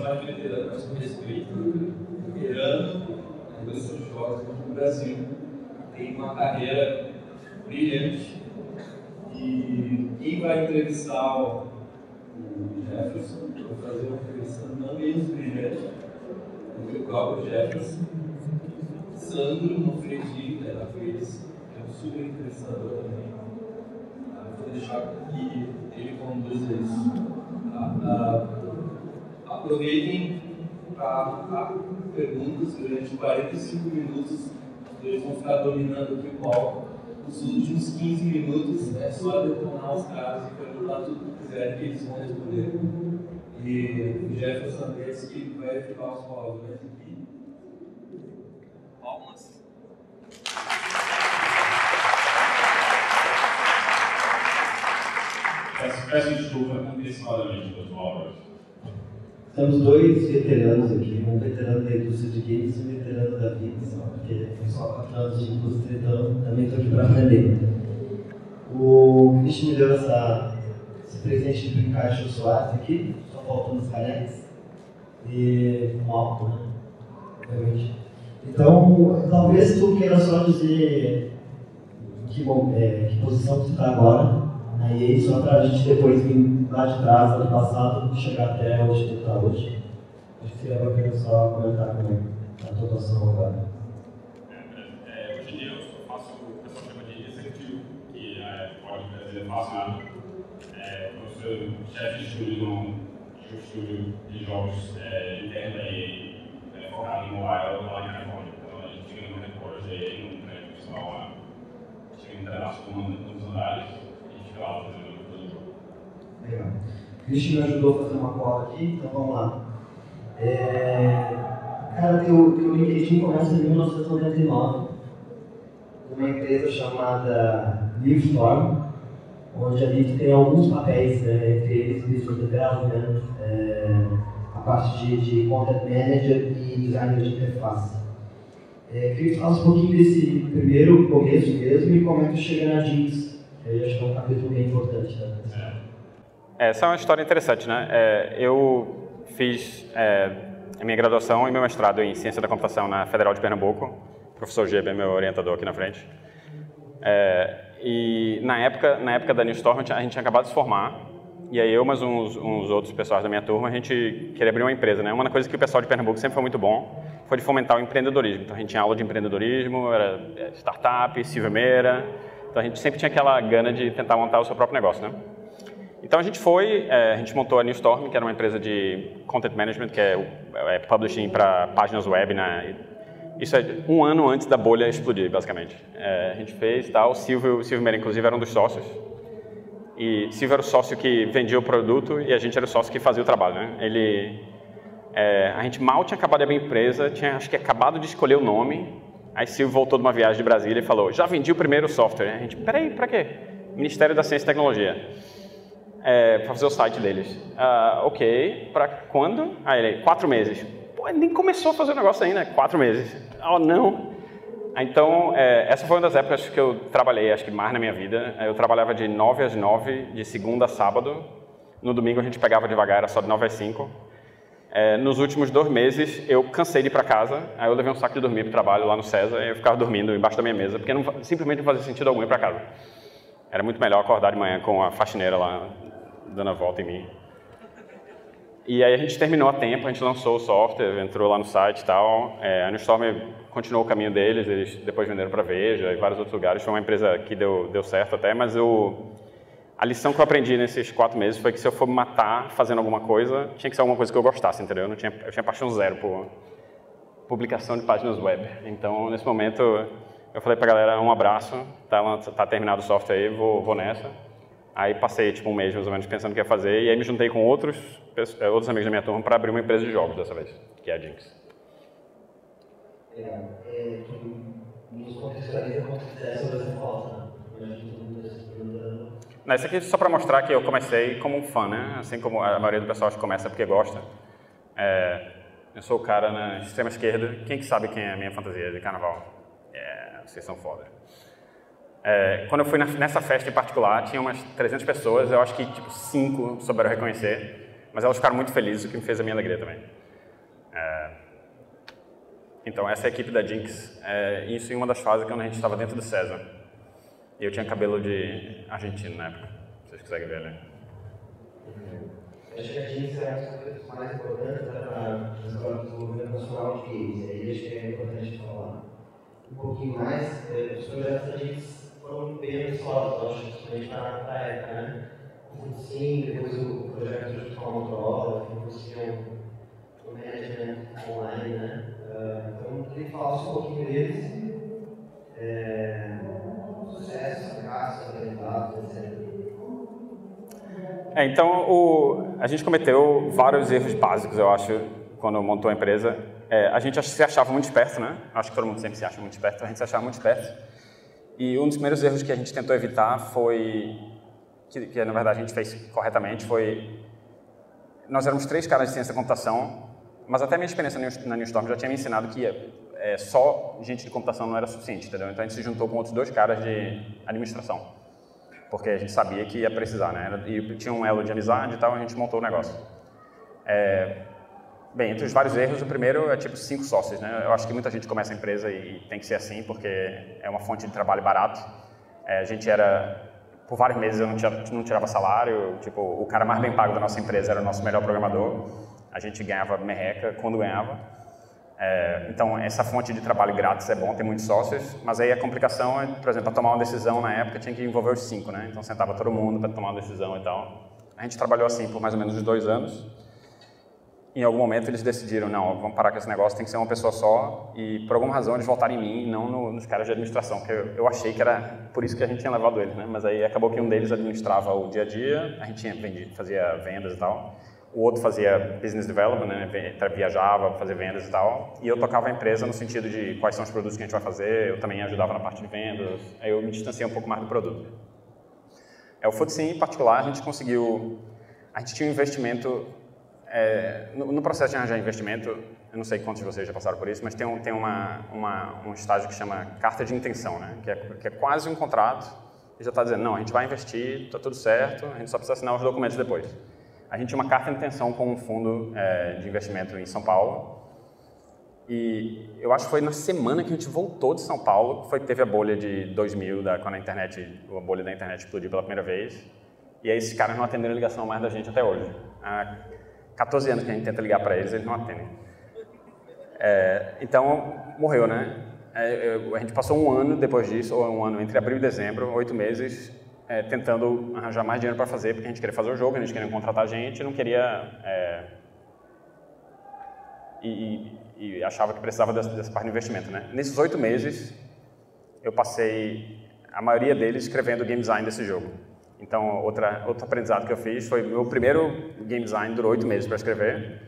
chamar de veterano, mas com respeito, veterano da indústria de jogos no Brasil. Tem uma carreira brilhante e quem vai entrevistar o Jefferson, vou fazer uma entrevista não menos brilhante o próprio Jefferson, Sandro Manfredi, né, da Fez, é um super entrevistador também. Ah, vou deixar que ele conduza isso. Ah, ah, aproveitem para perguntas durante 45 minutos, eles vão ficar dominando aqui o palco. Os últimos 15 minutos é só detonar os caras e perguntar tudo que quiserem que eles vão responder. E o Jefferson desse que vai ficar os palavrões aqui. Palmas. Peço, desculpa antecipadamente pelos palavrões. Temos dois veteranos aqui, um veterano da indústria de games e um veterano da vida, porque só quatro anos de indústria, então também estou aqui para aprender. O Christian me deu essa, esse presente de brincar de Soares aqui, só faltando os canecas, e um álcool, né? Obviamente. Então, talvez tu queira só dizer que, é, que posição tu está agora, EA, só para a gente depois vir lá de trás, ano passado, chegar até onde tu está hoje. Acho que seria bacana só comentar como é a tua atuação agora. É, hoje em dia eu faço o pessoal chama de executivo, que é, pode dizer faço nada. É, eu sou chefe de estúdio de um estúdio de jogos é, interno EA, é, focado em mobile lá em Califórnia. Então a gente fica headquarters da EA, num prédio pessoal lá, chega em pedaço num dos andares e fica lá fazendo o. Legal. O Christian me ajudou a fazer uma cola aqui, então vamos lá. É... Cara, teu, teu LinkedIn começa em 1999, uma empresa chamada Newstorm, onde ali tu tem alguns papéis, né, entre eles Business Development, é, a parte de, de Content Manager e Designer de interface. É, queria que falasse um pouquinho desse primeiro começo mesmo e como é que tu chega na Jeans, aí acho que é um capítulo bem importante. Né? Essa é uma história interessante, né? É, eu fiz é, a minha graduação e meu mestrado em Ciência da Computação na Federal de Pernambuco. O professor Gebe é meu orientador aqui na frente. É, e na época, na época da New Storm, a gente tinha acabado de se formar. E aí eu, mais uns, uns outros pessoas da minha turma, a gente queria abrir uma empresa, né? Uma coisa que o pessoal de Pernambuco sempre foi muito bom foi de fomentar o empreendedorismo. Então a gente tinha aula de empreendedorismo, era é, startup, silvemeira. Então a gente sempre tinha aquela gana de tentar montar o seu próprio negócio, né? Então a gente foi, é, a gente montou a Newstorm, que era uma empresa de content management, que é, é publishing para páginas web, né? Isso é um ano antes da bolha explodir, basicamente. É, a gente fez tal, o Silvio, o Silvio Meira, inclusive, era um dos sócios. E Silvio era o sócio que vendia o produto e a gente era o sócio que fazia o trabalho, né? Ele, é, a gente mal tinha acabado de abrir a empresa, tinha acho que acabado de escolher o nome. Aí Silvio voltou de uma viagem de Brasília e falou: já vendi o primeiro software. A gente, peraí, para quê? Ministério da Ciência e Tecnologia é, para fazer o site deles. Uh, ok, para quando? Ah, ele, quatro meses. Pô, nem começou a fazer o negócio ainda, quatro meses. Oh, não. Então, é, essa foi uma das épocas que eu trabalhei, acho que mais na minha vida. Eu trabalhava de 9 às 9, de segunda a sábado. No domingo a gente pegava devagar, era só de 9 às 5. É, nos últimos dois meses, eu cansei de ir para casa, aí eu levei um saco de dormir para o trabalho lá no César, e eu ficava dormindo embaixo da minha mesa, porque não, simplesmente não fazia sentido algum ir para casa. Era muito melhor acordar de manhã com a faxineira lá dando a volta em mim. E aí a gente terminou a tempo, a gente lançou o software, entrou lá no site e tal. É, a Newstorm continuou o caminho deles, eles depois venderam para Veja e vários outros lugares. Foi uma empresa que deu, deu certo até, mas eu, a lição que eu aprendi nesses quatro meses foi que se eu for me matar fazendo alguma coisa, tinha que ser alguma coisa que eu gostasse, entendeu? Eu, não tinha, eu tinha paixão zero por publicação de páginas web. Então, nesse momento, eu falei para a galera, um abraço, tá, tá terminado o software aí, vou, vou nessa. Aí passei tipo um mês mais ou menos pensando o que ia fazer e aí me juntei com outros, outros amigos da minha turma para abrir uma empresa de jogos dessa vez, que é a Jinx. Legal. É, nos contextualiza como se sobre essa Não, isso aqui é só para mostrar que eu comecei como um fã, né? Assim como a maioria do pessoal começa porque gosta. É, eu sou o cara na extrema esquerda. Quem que sabe quem é a minha fantasia de carnaval? É, vocês são foda. É, quando eu fui na, nessa festa em particular, tinha umas 300 pessoas, eu acho que tipo 5 souberam reconhecer, mas elas ficaram muito felizes, o que me fez a minha alegria também. É, então, essa é a equipe da Jinx, é, isso em uma das fases quando a gente estava dentro do César. E eu tinha cabelo de argentino na época, se vocês quiserem ver, né? Acho que a Jinx é uma das mais importantes para a história do desenvolvimento nacional de games, aí acho que é importante falar um pouquinho mais. É, projetos da Jinx foram abençoados, acho, principalmente para a época, né? O Sim, depois o projeto a Motorola, que conseguiam o management online, né? Uh, então, queria falar só um pouquinho deles. É, sucesso, fracasso, resultados, etc. É, então, o, a gente cometeu vários erros básicos, eu acho, quando montou a empresa. É, a gente se achava muito esperto, né? Acho que todo mundo sempre se acha muito esperto. A gente se achava muito esperto. E um dos primeiros erros que a gente tentou evitar foi, que, que na verdade a gente fez corretamente, foi nós éramos três caras de ciência da computação, mas até a minha experiência na Newstorm já tinha me ensinado que é, só gente de computação não era suficiente, entendeu? Então a gente se juntou com outros dois caras de administração, porque a gente sabia que ia precisar, né? E tinha um elo de amizade e tal, a gente montou o negócio. É, Bem, entre os vários erros, o primeiro é tipo cinco sócios, né? Eu acho que muita gente começa a empresa e tem que ser assim, porque é uma fonte de trabalho barato. É, a gente era, por vários meses eu não, tinha, não tirava salário, tipo, o cara mais bem pago da nossa empresa era o nosso melhor programador. A gente ganhava merreca quando ganhava. É, então, essa fonte de trabalho grátis é bom ter muitos sócios, mas aí a complicação é, por exemplo, para tomar uma decisão na época tinha que envolver os cinco, né? Então, sentava todo mundo para tomar uma decisão e tal. A gente trabalhou assim por mais ou menos uns dois anos em algum momento eles decidiram, não, vamos parar com esse negócio, tem que ser uma pessoa só, e por alguma razão eles voltaram em mim, não no, nos caras de administração, que eu, eu, achei que era por isso que a gente tinha levado eles, né? Mas aí acabou que um deles administrava o dia a dia, a gente fazia vendas e tal, o outro fazia business development, né? viajava, fazia vendas e tal, e eu tocava a empresa no sentido de quais são os produtos que a gente vai fazer, eu também ajudava na parte de vendas, aí eu me distanciei um pouco mais do produto. É, o Footsim, em particular, a gente conseguiu, a gente tinha um investimento é, no, no, processo de arranjar investimento, eu não sei quantos de vocês já passaram por isso, mas tem um, tem uma, uma, um estágio que chama carta de intenção, né? que, é, que é quase um contrato, e já está dizendo, não, a gente vai investir, está tudo certo, a gente só precisa assinar os documentos depois. A gente tinha uma carta de intenção com um fundo é, de investimento em São Paulo, e eu acho que foi na semana que a gente voltou de São Paulo, foi teve a bolha de 2000, da, quando a internet, a bolha da internet explodiu pela primeira vez, e aí esses caras não atenderam a ligação mais da gente até hoje. A, 14 anos que a gente tenta ligar para eles, eles não atendem. É, então, morreu, né? É, a gente passou um ano depois disso, ou um ano entre abril e dezembro, oito meses, é, tentando arranjar mais dinheiro para fazer, porque a gente queria fazer o jogo, a gente queria contratar gente, não queria... É, e, e, e, achava que precisava dessa, dessa parte de investimento, né? Nesses oito meses, eu passei a maioria deles escrevendo o game design desse jogo. Então, outra, outro aprendizado que eu fiz foi meu primeiro game design durou oito meses para escrever.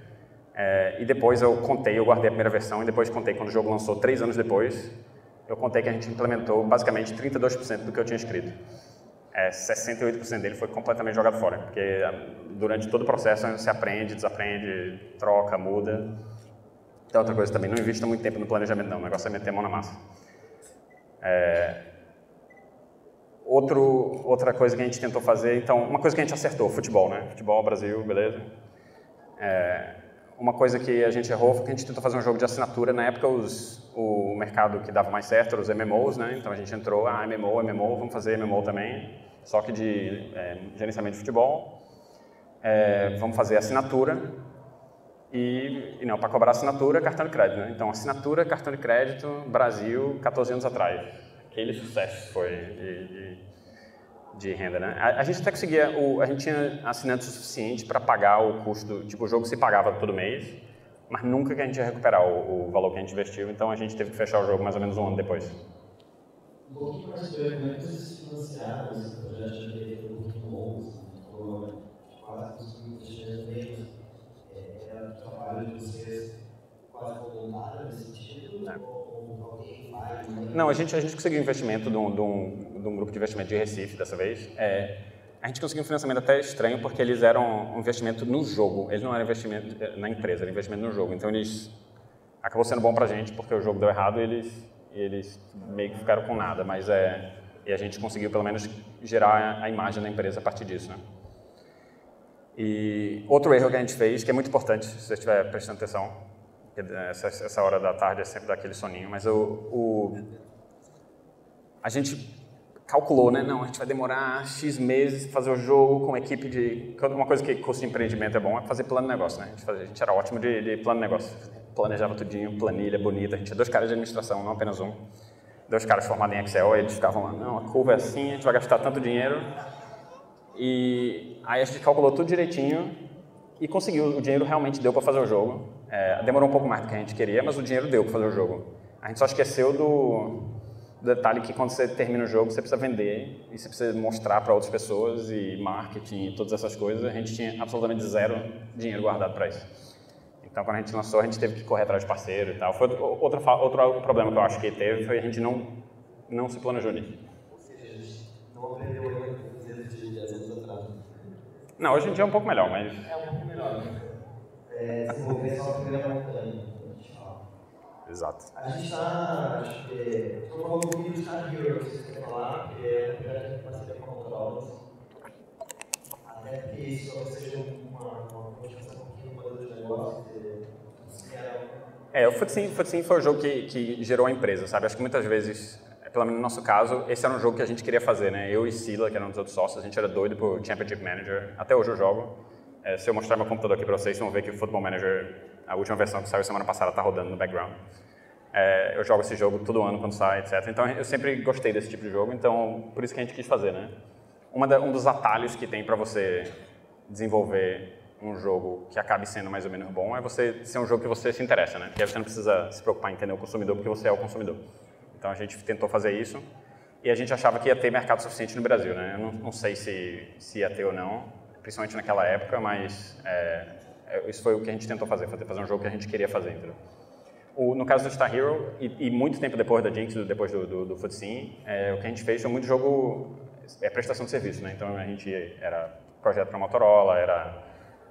É, e depois eu contei, eu guardei a primeira versão e depois contei quando o jogo lançou três anos depois. Eu contei que a gente implementou basicamente 32% do que eu tinha escrito. É, 68% dele foi completamente jogado fora, porque ah, durante todo o processo você aprende, desaprende, troca, muda. Então, outra coisa também, não invista muito tempo no planejamento não, o negócio é meter a mão na massa. É, Outro, outra coisa que a gente tentou fazer, então, uma coisa que a gente acertou, futebol, né? Futebol, Brasil, beleza. É, uma coisa que a gente errou foi que a gente tentou fazer um jogo de assinatura. Na época, os, o mercado que dava mais certo era os MMOs, né? Então a gente entrou, ah, MMO, MMO, vamos fazer MMO também, só que de é, gerenciamento de futebol. É, vamos fazer assinatura e, e não, para cobrar assinatura, cartão de crédito, né? Então, assinatura, cartão de crédito, Brasil, 14 anos atrás aquele sucesso foi de, de, de renda, né? A, a, gente até conseguia, o, a gente tinha assinantes o suficiente para pagar o custo, tipo, o jogo se pagava todo mês, mas nunca que a gente ia recuperar o, o, valor que a gente investiu, então a gente teve que fechar o jogo mais ou menos um ano depois. Um pouquinho mais sobre como é que vocês financiaram esse projeto de do Working Moles, quase conseguindo investir é, era trabalho de vocês quase voluntário nesse sentido? É. Não, a gente, a gente conseguiu investimento de um, de, um, de um grupo de investimento de Recife dessa vez. É, a gente conseguiu um financiamento até estranho porque eles eram um investimento no jogo. Eles não eram investimento é, na empresa, era investimento no jogo. Então eles acabou sendo bom para a gente porque o jogo deu errado e eles eles meio que ficaram com nada. Mas é E a gente conseguiu, pelo menos, gerar a imagem da empresa a partir disso. Né? E outro erro que a gente fez, que é muito importante, se você estiver prestando atenção, essa, essa hora da tarde é sempre daquele soninho, mas o, o, a gente calculou, né? Não, a gente vai demorar X meses fazer o jogo com equipe de... Uma coisa que curso de empreendimento é bom é fazer plano de negócio, né? A gente, fazia, a gente era ótimo de, de plano de negócio. Planejava tudinho, planilha bonita. A gente tinha dois caras de administração, não apenas um. Dois caras formados em Excel, eles ficavam lá, não, a curva é assim, a gente vai gastar tanto dinheiro. E aí a gente calculou tudo direitinho e conseguiu. O dinheiro realmente deu para fazer o jogo. É, demorou um pouco mais do que a gente queria, mas o dinheiro deu para fazer o jogo. A gente só esqueceu do, detalhe que quando você termina o jogo, você precisa vender e você precisa mostrar para outras pessoas e marketing e todas essas coisas. A gente tinha absolutamente zero dinheiro guardado para isso. Então, quando a gente lançou, a gente teve que correr atrás de parceiro e tal. Foi outra, outro problema que eu acho que teve foi a gente não, não se planejou nisso. Ou seja, não aprendeu ainda de 10 anos atrás. Não, hoje em dia é um pouco melhor, mas... É um pouco melhor, né? É, desenvolver só a primeira montanha. Exato. A gente está, estou falando um pouquinho do Star Hero, que vocês querem falar, que é um projeto de parceria com a Motorola. Até que isso talvez seja uma, uma modificação um pouquinho no modelo de negócio, é, o Futsim, Futsim foi o jogo que, que gerou a empresa, sabe? Acho que muitas vezes, pelo menos no nosso caso, esse era um jogo que a gente queria fazer, né? Eu e Sila, que eram os outros sócios, a gente era doido por Championship Manager. Até hoje eu jogo. É, se eu mostrar meu computador aqui para vocês, vocês vão ver que o Football Manager, a última versão que saiu semana passada, está rodando no background. É, eu jogo esse jogo todo ano quando sai, etc. Então eu sempre gostei desse tipo de jogo, então por isso que a gente quis fazer, né? Da, um dos atalhos que tem para você desenvolver um jogo que acabe sendo mais ou menos bom é você ser um jogo que você se interessa, né? Porque você não precisa se preocupar em entender o consumidor, porque você é o consumidor. Então a gente tentou fazer isso e a gente achava que ia ter mercado suficiente no Brasil, né? Eu não, não sei se, se ia ter ou não, principalmente naquela época, mas é, é isso foi o que a gente tentou fazer, fazer um jogo que a gente queria fazer, entendeu? O, no caso do Star Hero, e, e, muito tempo depois da Jinx, depois do, do, do é, o que a gente fez foi muito jogo, é prestação de serviço, né? Então a gente era projeto para Motorola, era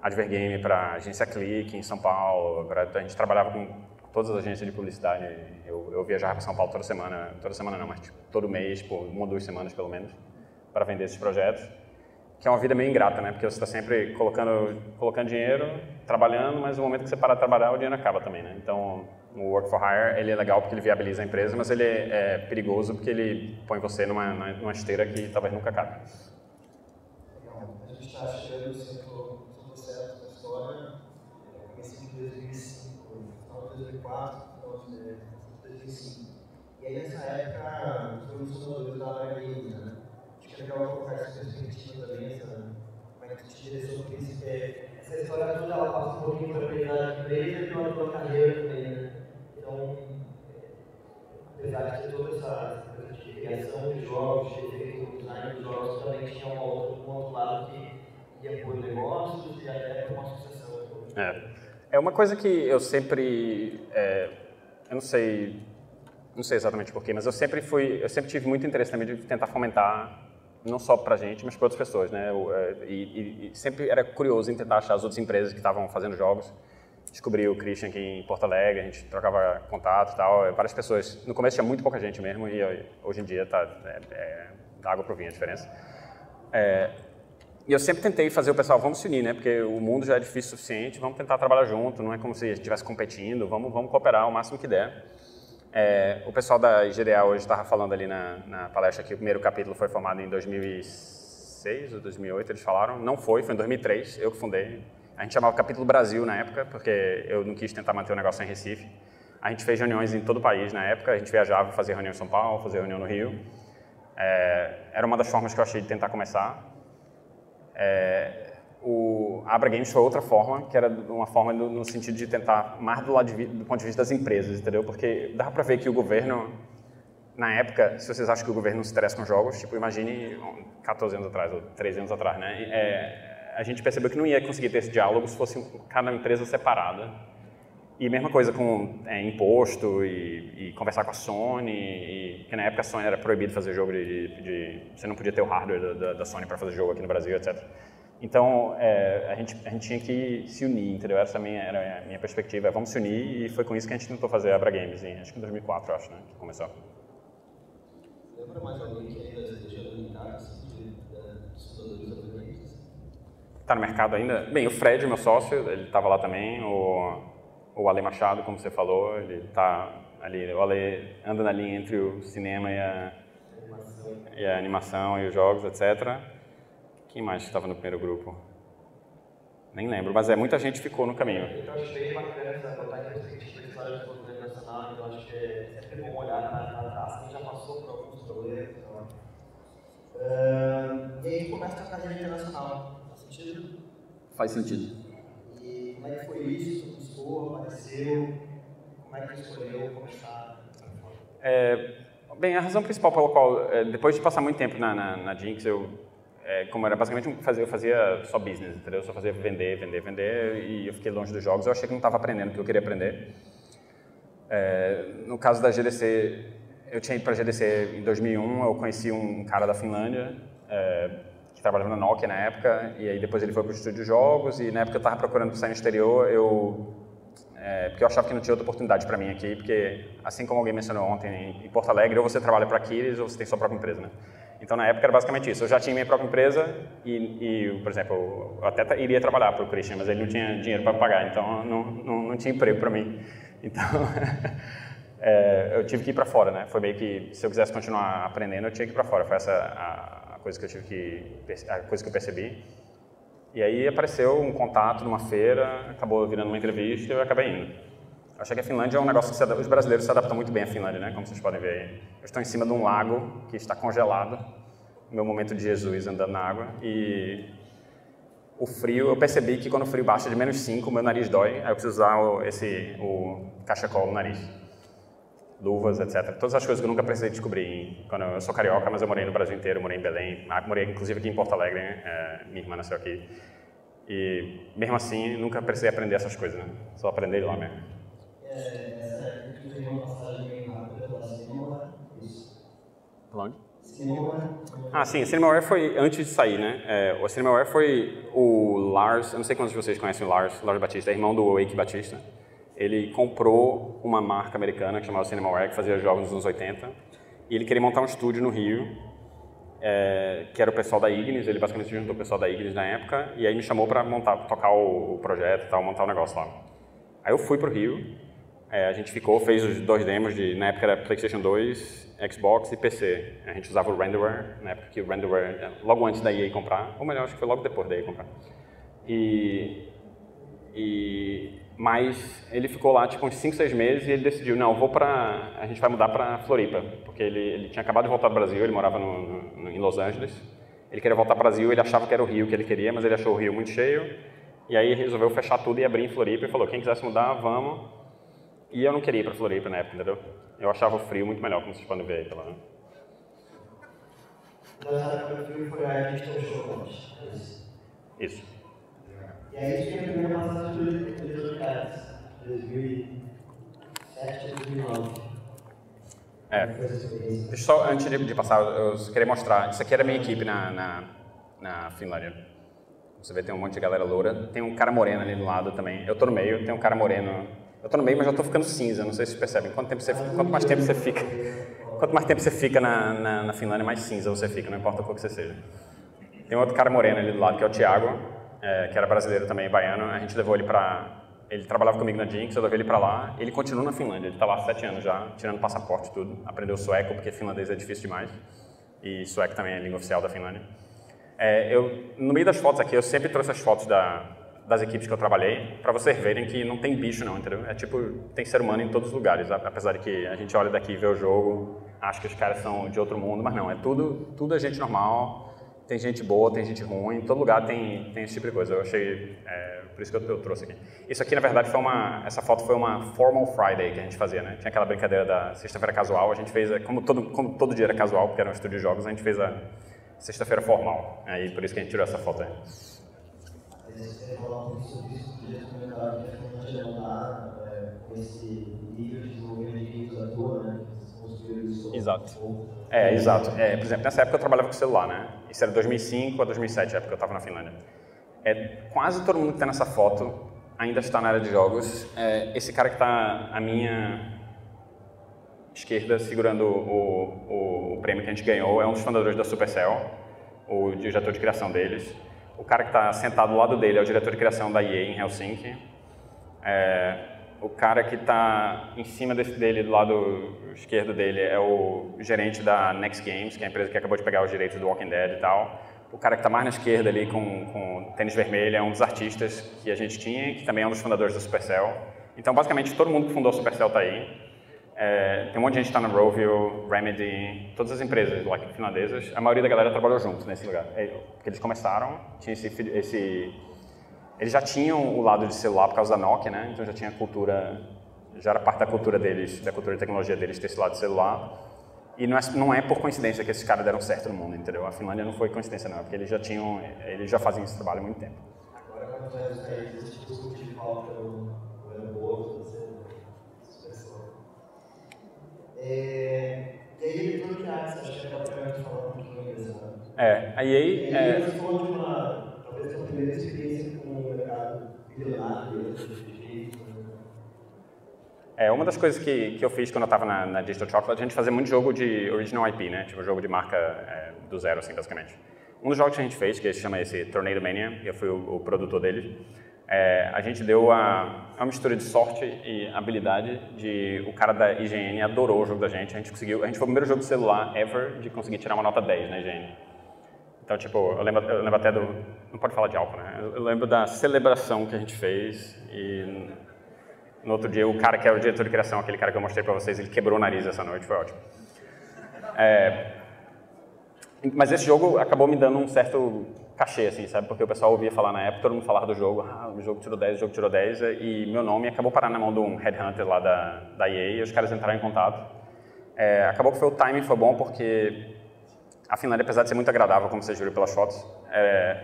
Advergame para agência Clique em São Paulo, a gente trabalhava com todas as agências de publicidade. Eu, eu viajava para São Paulo toda semana, toda semana não, mas tipo, todo mês, por uma ou duas semanas pelo menos, para vender esses projetos que é uma vida meio ingrata, né? Porque você está sempre colocando, colocando dinheiro, trabalhando, mas no momento que você para de trabalhar, o dinheiro acaba também, né? Então, o Work for Hire, ele é legal porque ele viabiliza a empresa, mas ele é, é perigoso porque ele põe você numa, numa esteira que talvez nunca acabe. A gente está chegando, se eu estou certo na história, eu comecei em 2005, final de 2004, final de 2005. E aí, nessa época, um dos fundadores da Games, né? É legal colocar essa perspectiva também, essa, como é que te direção príncipe. Essa história toda ela passa um pouquinho pela da empresa e pela tua carreira também, né? Então, apesar de ter toda essa coisa de criação de jogos, de efeito design dos jogos, também tinha um outro, um outro lado que ia por negócios e até por uma associação. É. é uma coisa que eu sempre, é, eu não sei, não sei exatamente porquê, mas eu sempre fui, eu sempre tive muito interesse também de tentar fomentar não só para a gente, mas para outras pessoas, né? É, e, e, e, sempre era curioso em tentar achar as outras empresas que estavam fazendo jogos. Descobri o Christian aqui em Porto Alegre, a gente trocava contato e tal. É, várias pessoas. No começo tinha muito pouca gente mesmo e hoje em dia tá é, é, da água para o vinho a diferença. É, e eu sempre tentei fazer o pessoal, vamos se unir, né? Porque o mundo já é difícil o suficiente, vamos tentar trabalhar junto, não é como se a gente estivesse competindo, vamos, vamos cooperar o máximo que der. É, o pessoal da IGDA hoje estava falando ali na, na, palestra que o primeiro capítulo foi formado em 2006 ou 2008, eles falaram. Não foi, foi em 2003, eu que fundei. A gente chamava Capítulo Brasil na época, porque eu não quis tentar manter o negócio em Recife. A gente fez reuniões em todo o país na época, a gente viajava, fazia reunião em São Paulo, fazia reunião no Rio. É, era uma das formas que eu achei de tentar começar. É, o Abra Games foi outra forma, que era uma forma no, no sentido de tentar mais do, lado de, do ponto de vista das empresas, entendeu? Porque dá para ver que o governo, na época, se vocês acham que o governo não se interessa com jogos, tipo, imagine 14 anos atrás, ou 13 anos atrás, né? É, a gente percebeu que não ia conseguir ter esse diálogo se fosse cada empresa separada. E mesma coisa com é, imposto e, e, conversar com a Sony, e, que na época a Sony era proibido fazer jogo de, de, de você não podia ter o hardware da, da Sony para fazer jogo aqui no Brasil, etc. Então, é, a, gente, a gente tinha que se unir, entendeu? Essa também era a minha perspectiva, é, vamos se unir, e foi com isso que a gente tentou fazer a Abra Games, em, acho que em 2004, acho, né, que começou. Lembra mais alguém que ainda Está no mercado ainda? Bem, o Fred, meu sócio, ele estava lá também. O, o Ale Machado, como você falou, ele está ali. O Ale anda na linha entre o cinema e a, e a animação e os jogos, etc. Quem mais estava no primeiro grupo? Nem lembro, mas é, muita gente ficou no caminho. Então, acho bem bacana botar em perspectiva a história do desenvolvimento nacional, então acho que é sempre bom olhar na, taça, quem já passou por alguns problemas. Então. Uh, e aí começa a carreira internacional. Faz sentido? Faz sentido. E como é que foi isso? Buscou, apareceu? Como é que escolheu começar? É, bem, a razão principal pela qual, é, depois de passar muito tempo na, na, na Jinx, eu é, como era basicamente fazer, eu fazia só business, entendeu? Eu só fazia vender, vender, vender e eu fiquei longe dos jogos. Eu achei que não estava aprendendo o que eu queria aprender. É, no caso da GDC, eu tinha ido para a GDC em 2001. Eu conheci um cara da Finlândia é, que trabalhava na Nokia na época e aí depois ele foi para o estúdio de jogos e na época eu estava procurando sair no exterior. Eu é, porque eu achava que não tinha outra oportunidade para mim aqui, porque assim como alguém mencionou ontem em Porto Alegre, ou você trabalha para Aquiles ou você tem sua própria empresa, né? Então, na época, era basicamente isso. Eu já tinha minha própria empresa e, e por exemplo, eu até iria trabalhar para o Christian, mas ele não tinha dinheiro para pagar, então não, não, não tinha emprego para mim. Então, é, eu tive que ir para fora, né? Foi meio que, se eu quisesse continuar aprendendo, eu tinha que ir para fora. Foi essa a, a, coisa que eu tive que, a coisa que eu percebi. E aí apareceu um contato numa feira, acabou virando uma entrevista e eu acabei indo. Achei que a Finlândia é um negócio que os brasileiros se adaptam muito bem à Finlândia, né? Como vocês podem ver aí. Eu estou em cima de um lago que está congelado, meu momento de Jesus andando na água, e o frio, eu percebi que quando o frio baixa de menos 5, meu nariz dói, aí eu preciso usar o, esse, o cachecol no nariz. Luvas, etc. Todas as coisas que eu nunca precisei descobrir. Quando eu, eu sou carioca, mas eu morei no Brasil inteiro, morei em Belém, morei inclusive aqui em Porto Alegre, né? é, minha irmã nasceu aqui. E mesmo assim, nunca precisei aprender essas coisas, né? Só aprender lá mesmo essa época tem uma passagem bem pela Cinemaware, isso. Onde? Cinemaware. Ah, sim, a Cinemaware foi antes de sair, né? É, o Cinemaware foi o Lars, eu não sei quantos de vocês conhecem o Lars, Lars Batista, é irmão do Wake Batista. Ele comprou uma marca americana que chamava Cinemaware, que fazia jogos nos anos 80, e ele queria montar um estúdio no Rio, é, que era o pessoal da Ignis, ele basicamente juntou o pessoal da Ignis na época, e aí me chamou para montar, tocar o projeto e tal, montar o negócio lá. Aí eu fui pro Rio, é, a gente ficou, fez os dois demos, de, na época era PlayStation 2, Xbox e PC. A gente usava o Renderware, na época que o Renderware, logo antes da EA comprar, ou melhor, acho que foi logo depois da EA comprar. E, e, mas ele ficou lá tipo uns 5, 6 meses e ele decidiu, não, vou para, a gente vai mudar para Floripa, porque ele, ele tinha acabado de voltar do Brasil, ele morava no, no, em Los Angeles. Ele queria voltar para o Brasil, ele achava que era o Rio que ele queria, mas ele achou o Rio muito cheio. E aí resolveu fechar tudo e abrir em Floripa e falou, quem quisesse mudar, vamos. E eu não queria ir para Floripa na época, entendeu? Eu achava o frio muito melhor, como vocês podem ver aí pela. Tem show Isso. E aí a gente tem a primeira passagem do Eletrônicas, 2007 a 2009. É. Deixa só, antes de passar, eu queria mostrar. Isso aqui era minha equipe na, na, na Finlândia. Você vê, tem um monte de galera loura. Tem um cara moreno ali do lado também. Eu tô no meio, tem um cara moreno eu estou no meio, mas já estou ficando cinza. Não sei se vocês percebem. Quanto, tempo você, quanto mais tempo você fica, quanto mais tempo você fica na, na, na, Finlândia, mais cinza você fica, não importa o que você seja. Tem outro cara moreno ali do lado que é o Thiago, é, que era brasileiro também, baiano. A gente levou ele para ele trabalhava comigo na Jinx, eu levei ele para lá. Ele continua na Finlândia, ele está lá há sete anos já, tirando passaporte e tudo. Aprendeu sueco, porque finlandês é difícil demais. E sueco também é a língua oficial da Finlândia. É, eu, no meio das fotos aqui, eu sempre trouxe as fotos da, das equipes que eu trabalhei, para vocês verem que não tem bicho não, entendeu? É tipo, tem ser humano em todos os lugares, apesar de que a gente olha daqui e vê o jogo, acha que os caras são de outro mundo, mas não, é tudo, tudo é gente normal, tem gente boa, tem gente ruim, em todo lugar tem, tem esse tipo de coisa. Eu achei, é, por isso que eu, eu, trouxe aqui. Isso aqui, na verdade, foi uma, essa foto foi uma formal Friday que a gente fazia, né? Tinha aquela brincadeira da sexta-feira casual, a gente fez, como todo, como todo dia era casual, porque era um estúdio de jogos, a gente fez a sexta-feira formal. Aí, por isso que a gente tirou essa foto aí você falar um pouco sobre isso, podia comentar que a Finlândia não está com esse nível de desenvolvimento de games à toa, né? Exato. É, exato. É, por exemplo, nessa época eu trabalhava com celular, né? Isso era 2005 a 2007, a época que eu estava na Finlândia. É, quase todo mundo que está nessa foto ainda está na área de jogos. É, esse cara que está à minha esquerda segurando o, o, o, prêmio que a gente ganhou é um dos fundadores da Supercell. o diretor de criação deles. O cara que está sentado do lado dele é o diretor de criação da EA em Helsinki. É, o cara que está em cima desse, dele, do lado esquerdo dele, é o gerente da Next Games, que é a empresa que acabou de pegar os direitos do Walking Dead e tal. O cara que está mais na esquerda ali com, com tênis vermelho é um dos artistas que a gente tinha, que também é um dos fundadores da Supercell. Então, basicamente, todo mundo que fundou a Supercell está aí. É, tem um monte de gente que está na Rovio, Remedy, todas as empresas lá finlandesas. A maioria da galera trabalhou junto nesse lugar. É, eles começaram, tinha esse, esse, eles já tinham o lado de celular por causa da Nokia, né? Então já tinha cultura, já era parte da cultura deles, da cultura de tecnologia deles ter esse lado de celular. E não é, não é por coincidência que esses caras deram certo no mundo, entendeu? A Finlândia não foi coincidência não, é porque eles já tinham, eles já faziam esse trabalho há muito tempo. Agora, quando países, tipo, de falta o aeroporto, É, e aí ele foi criar, acho que é para falar um pouquinho disso, né? É, a EA... E é... ele falou de uma, talvez uma primeira experiência com o mercado bilionário, é, uma das coisas que, que eu fiz quando eu estava na, na Digital Chocolate, a gente fazia muito jogo de original IP, né? Tipo, jogo de marca é, do zero, assim, basicamente. Um dos jogos que a gente fez, que se chama esse Tornado Mania, eu fui o, o produtor dele, é, a gente deu a, uma mistura de sorte e habilidade de o cara da IGN adorou o jogo da gente. A gente conseguiu, a gente foi o primeiro jogo de celular ever de conseguir tirar uma nota 10 na IGN. Então, tipo, eu lembro, eu lembro até do, não pode falar de álcool, né? Eu lembro da celebração que a gente fez e no outro dia o cara que era o diretor de criação, aquele cara que eu mostrei para vocês, ele quebrou o nariz essa noite, foi ótimo. É, mas esse jogo acabou me dando um certo cachê, assim, sabe? Porque o pessoal ouvia falar na época, todo mundo falava do jogo, ah, o jogo tirou 10, o jogo tirou 10, e meu nome acabou parando na mão de um headhunter lá da, da EA, e os caras entraram em contato. É, acabou que foi, o timing foi bom, porque a Finlândia, apesar de ser muito agradável, como vocês viram pelas fotos, é,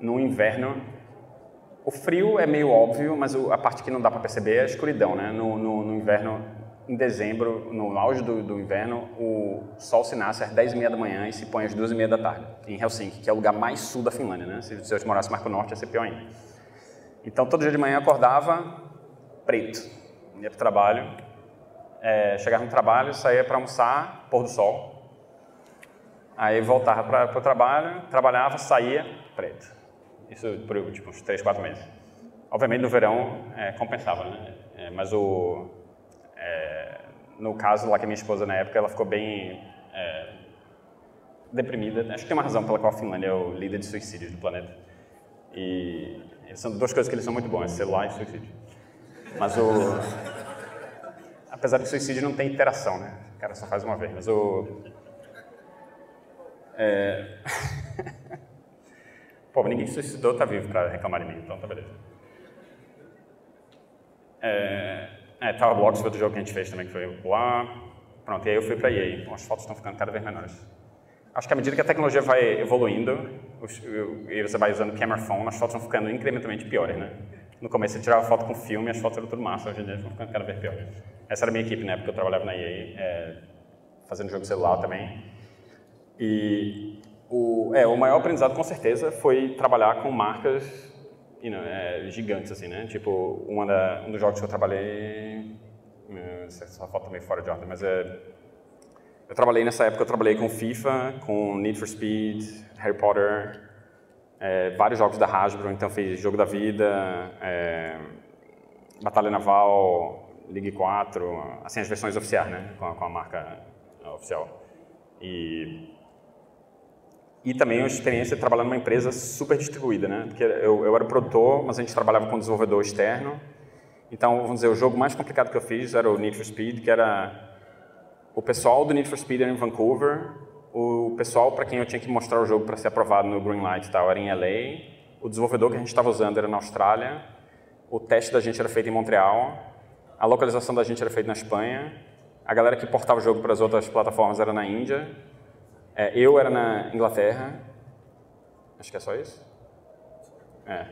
no inverno, o frio é meio óbvio, mas a parte que não dá para perceber é a escuridão, né? No, no, no inverno em dezembro, no auge do, do, inverno, o sol se nasce às 10h30 da manhã e se põe às 2h30 da tarde, em Helsinki, que é o lugar mais sul da Finlândia, né? Se, se eu morasse mais para o norte, ia ser pior ainda. Então, todo dia de manhã eu acordava preto, ia para o trabalho, é, chegava no trabalho, saía para almoçar, pôr do sol, aí voltava para o trabalho, trabalhava, saía, preto. Isso por tipo, uns 3, 4 meses. Obviamente, no verão, é, compensava, né? É, mas o é, no caso lá que a minha esposa na época, ela ficou bem é, deprimida. Acho que tem uma razão pela qual a Finlândia é o líder de suicídios do planeta. E são duas coisas que eles são muito bons, é celular e suicídio. Mas o... Apesar que suicídio não tem interação, né? O cara só faz uma vez, mas o... É... Pô, ninguém suicidou tá vivo para reclamar de mim, então tá beleza. É... É, Tower Blocks foi outro jogo que a gente fez também, que foi lá. Pronto, e aí eu fui para EA. Então, as fotos estão ficando cada vez menores. Acho que à medida que a tecnologia vai evoluindo e você vai usando camera phone, as fotos vão ficando incrementalmente piores, né? No começo você tirava foto com filme, as fotos eram tudo massa, hoje em dia vão ficando cada vez piores. Essa era a minha equipe, né? Porque eu trabalhava na EA, é, fazendo jogo celular também. E o, é, o maior aprendizado, com certeza, foi trabalhar com marcas you know, é, gigantes, assim, né? Tipo, uma da, um dos jogos que eu trabalhei, essa foto tá meio fora de ordem, mas é, eu trabalhei nessa época, eu trabalhei com FIFA, com Need for Speed, Harry Potter, é, vários jogos da Hasbro, então fiz Jogo da Vida, é, Batalha Naval, League 4, assim, as versões oficiais, né? Com a, com a marca oficial. E e também a experiência de trabalhar numa empresa super distribuída, né? Porque eu, eu era produtor, mas a gente trabalhava com desenvolvedor externo. Então, vamos dizer, o jogo mais complicado que eu fiz era o Need for Speed, que era o pessoal do Need for Speed era em Vancouver, o pessoal para quem eu tinha que mostrar o jogo para ser aprovado no Greenlight e tal era em LA, o desenvolvedor que a gente estava usando era na Austrália, o teste da gente era feito em Montreal, a localização da gente era feita na Espanha, a galera que portava o jogo para as outras plataformas era na Índia, é, eu era na Inglaterra. Acho que é só isso? É.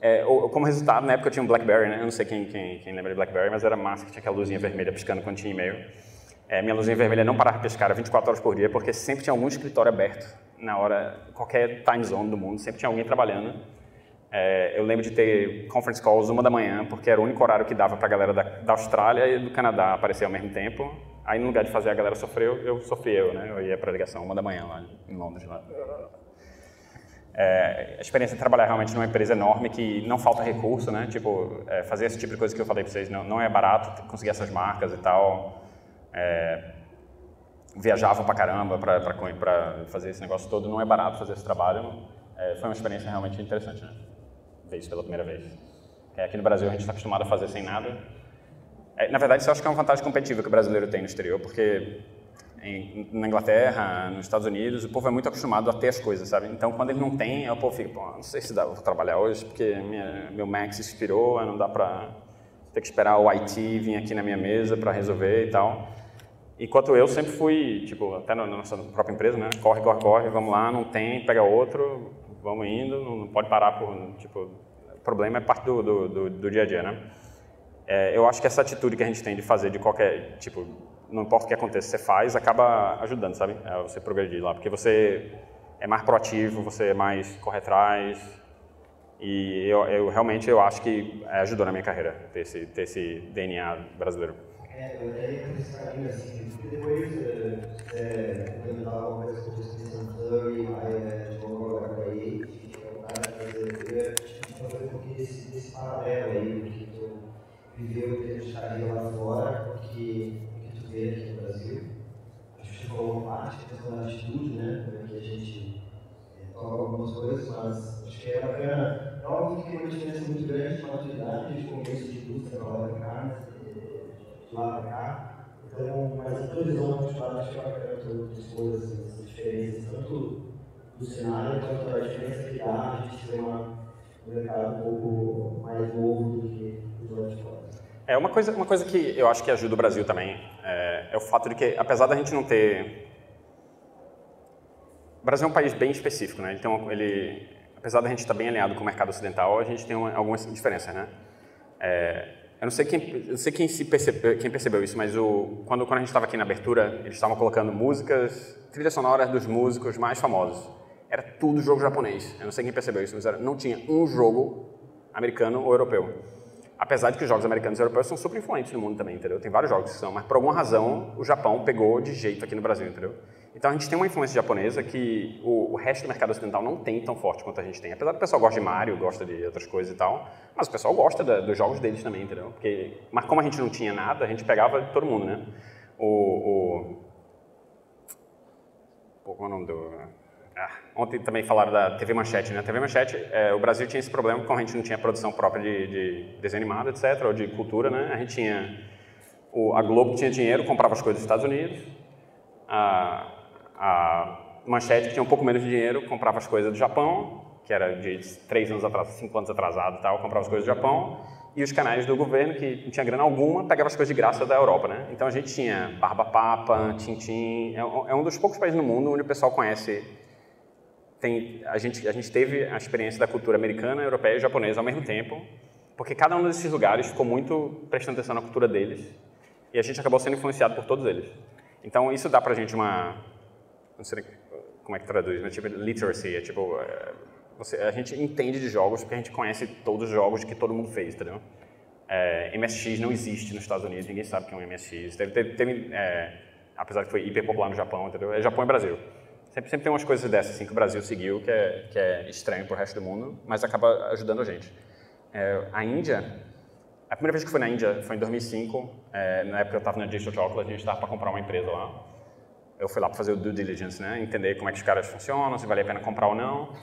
é como resultado, na época eu tinha um BlackBerry, né? Eu não sei quem, quem, quem lembra de BlackBerry, mas era massa que tinha aquela luzinha vermelha piscando quando tinha e-mail. É, minha luzinha vermelha não parava de piscar 24 horas por dia, porque sempre tinha algum escritório aberto na hora, qualquer time zone do mundo, sempre tinha alguém trabalhando. É, eu lembro de ter conference calls uma da manhã, porque era o único horário que dava para a galera da, da Austrália e do Canadá aparecer ao mesmo tempo Aí, no lugar de fazer a galera sofrer, eu, sofri eu, né? Eu ia para a ligação uma da manhã lá em Londres. Lá. É, a experiência de trabalhar realmente numa empresa enorme que não falta recurso, né? Tipo, é, fazer esse tipo de coisa que eu falei para vocês não, não é barato, conseguir essas marcas e tal. É, viajava pra caramba para fazer esse negócio todo, não é barato fazer esse trabalho. É, foi uma experiência realmente interessante, né? Ver isso pela primeira vez. É, aqui no Brasil a gente está acostumado a fazer sem nada. É, na verdade, isso eu acho que é uma vantagem competitiva que o brasileiro tem no exterior, porque em, na Inglaterra, nos Estados Unidos, o povo é muito acostumado a ter as coisas, sabe? Então, quando ele não tem, o povo fica, pô, não sei se dá para trabalhar hoje, porque minha, meu Max expirou, não dá para ter que esperar o IT vir aqui na minha mesa para resolver e tal. Enquanto eu sempre fui, tipo, até na nossa própria empresa, né? Corre, corre, corre, vamos lá, não tem, pega outro, vamos indo, não pode parar por, tipo, o problema é parte do, do, do, do dia a dia, né? É, eu acho que essa atitude que a gente tem de fazer de qualquer, tipo, não importa o que aconteça, você faz, acaba ajudando, sabe? É você progredir lá, porque você é mais proativo, você é mais corre atrás, e eu, eu realmente eu acho que ajudou na minha carreira ter esse, ter esse DNA brasileiro. É, eu até ia caminho assim, porque depois é, eu alguma coisa com pesquisa Survey, aí de novo agora para ele, tive vontade de fazer, ia fazer um pouquinho desse, desse paralelo aí, do que tu viveu o que estaria lá fora, o que, tu vê aqui no Brasil. Acho que falou parte, da atitude, né, como é que a gente é, toca algumas coisas, mas acho que é bacana. É óbvio que tem uma diferença muito grande de maturidade, de começo de indústria para lá para cá, né? lá para cá. Então, mas a tua visão particular, acho que é bacana tu expor essas diferenças, tanto do cenário quanto a diferença que dá a gente ter uma, mercado um pouco mais novo do que os fora. É, uma coisa, uma coisa que eu acho que ajuda o Brasil também é, é o fato de que, apesar da gente não ter... O Brasil é um país bem específico, né? Então, ele, apesar da gente estar bem alinhado com o mercado ocidental, a gente tem uma, algumas diferenças, né? É, eu não sei quem, não sei quem, percebeu, quem percebeu isso, mas o, quando, quando a gente estava aqui na abertura, eles estavam colocando músicas, trilhas sonoras dos músicos mais famosos. Era tudo jogo japonês. Eu não sei quem percebeu isso, mas era, não tinha um jogo americano ou europeu. Apesar de que os jogos americanos e europeus são super influentes no mundo também, entendeu? Tem vários jogos que são, mas por alguma razão o Japão pegou de jeito aqui no Brasil, entendeu? Então a gente tem uma influência japonesa que o, o, resto do mercado ocidental não tem tão forte quanto a gente tem. Apesar do pessoal gosta de Mario, gosta de outras coisas e tal, mas o pessoal gosta da, dos jogos deles também, entendeu? Porque, mas como a gente não tinha nada, a gente pegava de todo mundo, né? O, o... Pô, qual é o nome do... Ah, ontem também falaram da TV Manchete, né? A TV Manchete, é, o Brasil tinha esse problema, como a gente não tinha produção própria de, de desenho animado, etc., ou de cultura, né? A gente tinha... O, a Globo tinha dinheiro, comprava as coisas dos Estados Unidos, a, a Manchete, que tinha um pouco menos de dinheiro, comprava as coisas do Japão, que era de três anos atrás, cinco anos atrasado tal, comprava as coisas do Japão, e os canais do governo, que não tinha grana alguma, pegavam as coisas de graça da Europa, né? Então a gente tinha Barba Papa, Tintim, é, é um dos poucos países no mundo onde o pessoal conhece tem, a, gente, a gente teve a experiência da cultura americana, europeia e japonesa ao mesmo tempo, porque cada um desses lugares ficou muito prestando atenção na cultura deles, e a gente acabou sendo influenciado por todos eles. Então isso dá pra gente uma, não sei como é que traduz, mas tipo literacy, é tipo, é, você, a gente entende de jogos porque a gente conhece todos os jogos que todo mundo fez, entendeu? É, MSX não existe nos Estados Unidos, ninguém sabe o que é um MSX. Teve, teve, teve é, apesar que foi hiper popular no Japão, entendeu? É Japão e Brasil. Sempre, sempre tem umas coisas dessas assim, que o Brasil seguiu, que é, que é estranho para o resto do mundo, mas acaba ajudando a gente. É, a Índia, a primeira vez que fui na Índia foi em 2005, é, na época eu estava na Digital Chocolate, a gente estava para comprar uma empresa lá eu fui lá para fazer o due diligence, né? Entender como é que os caras funcionam, se vale a pena comprar ou não.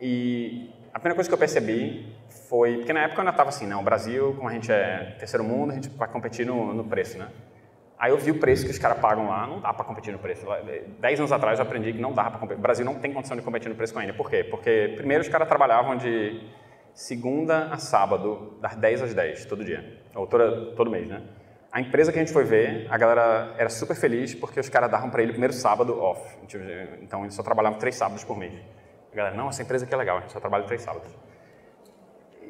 E a primeira coisa que eu percebi foi, porque na época eu ainda estava assim, não, o Brasil, como a gente é terceiro mundo, a gente vai competir no, no preço, né? Aí eu vi o preço que os caras pagam lá, não dá para competir no preço. Dez anos atrás eu aprendi que não dá para competir. O Brasil não tem condição de competir no preço com a Índia. Por quê? Porque primeiro os caras trabalhavam de segunda a sábado, das 10 às 10, todo dia. Ou todo, todo mês, né? A empresa que a gente foi ver, a galera era super feliz porque os caras davam para ele o primeiro sábado off. Então eles só trabalhavam três sábados por mês. A galera, não, essa empresa aqui é legal, a gente só trabalha três sábados.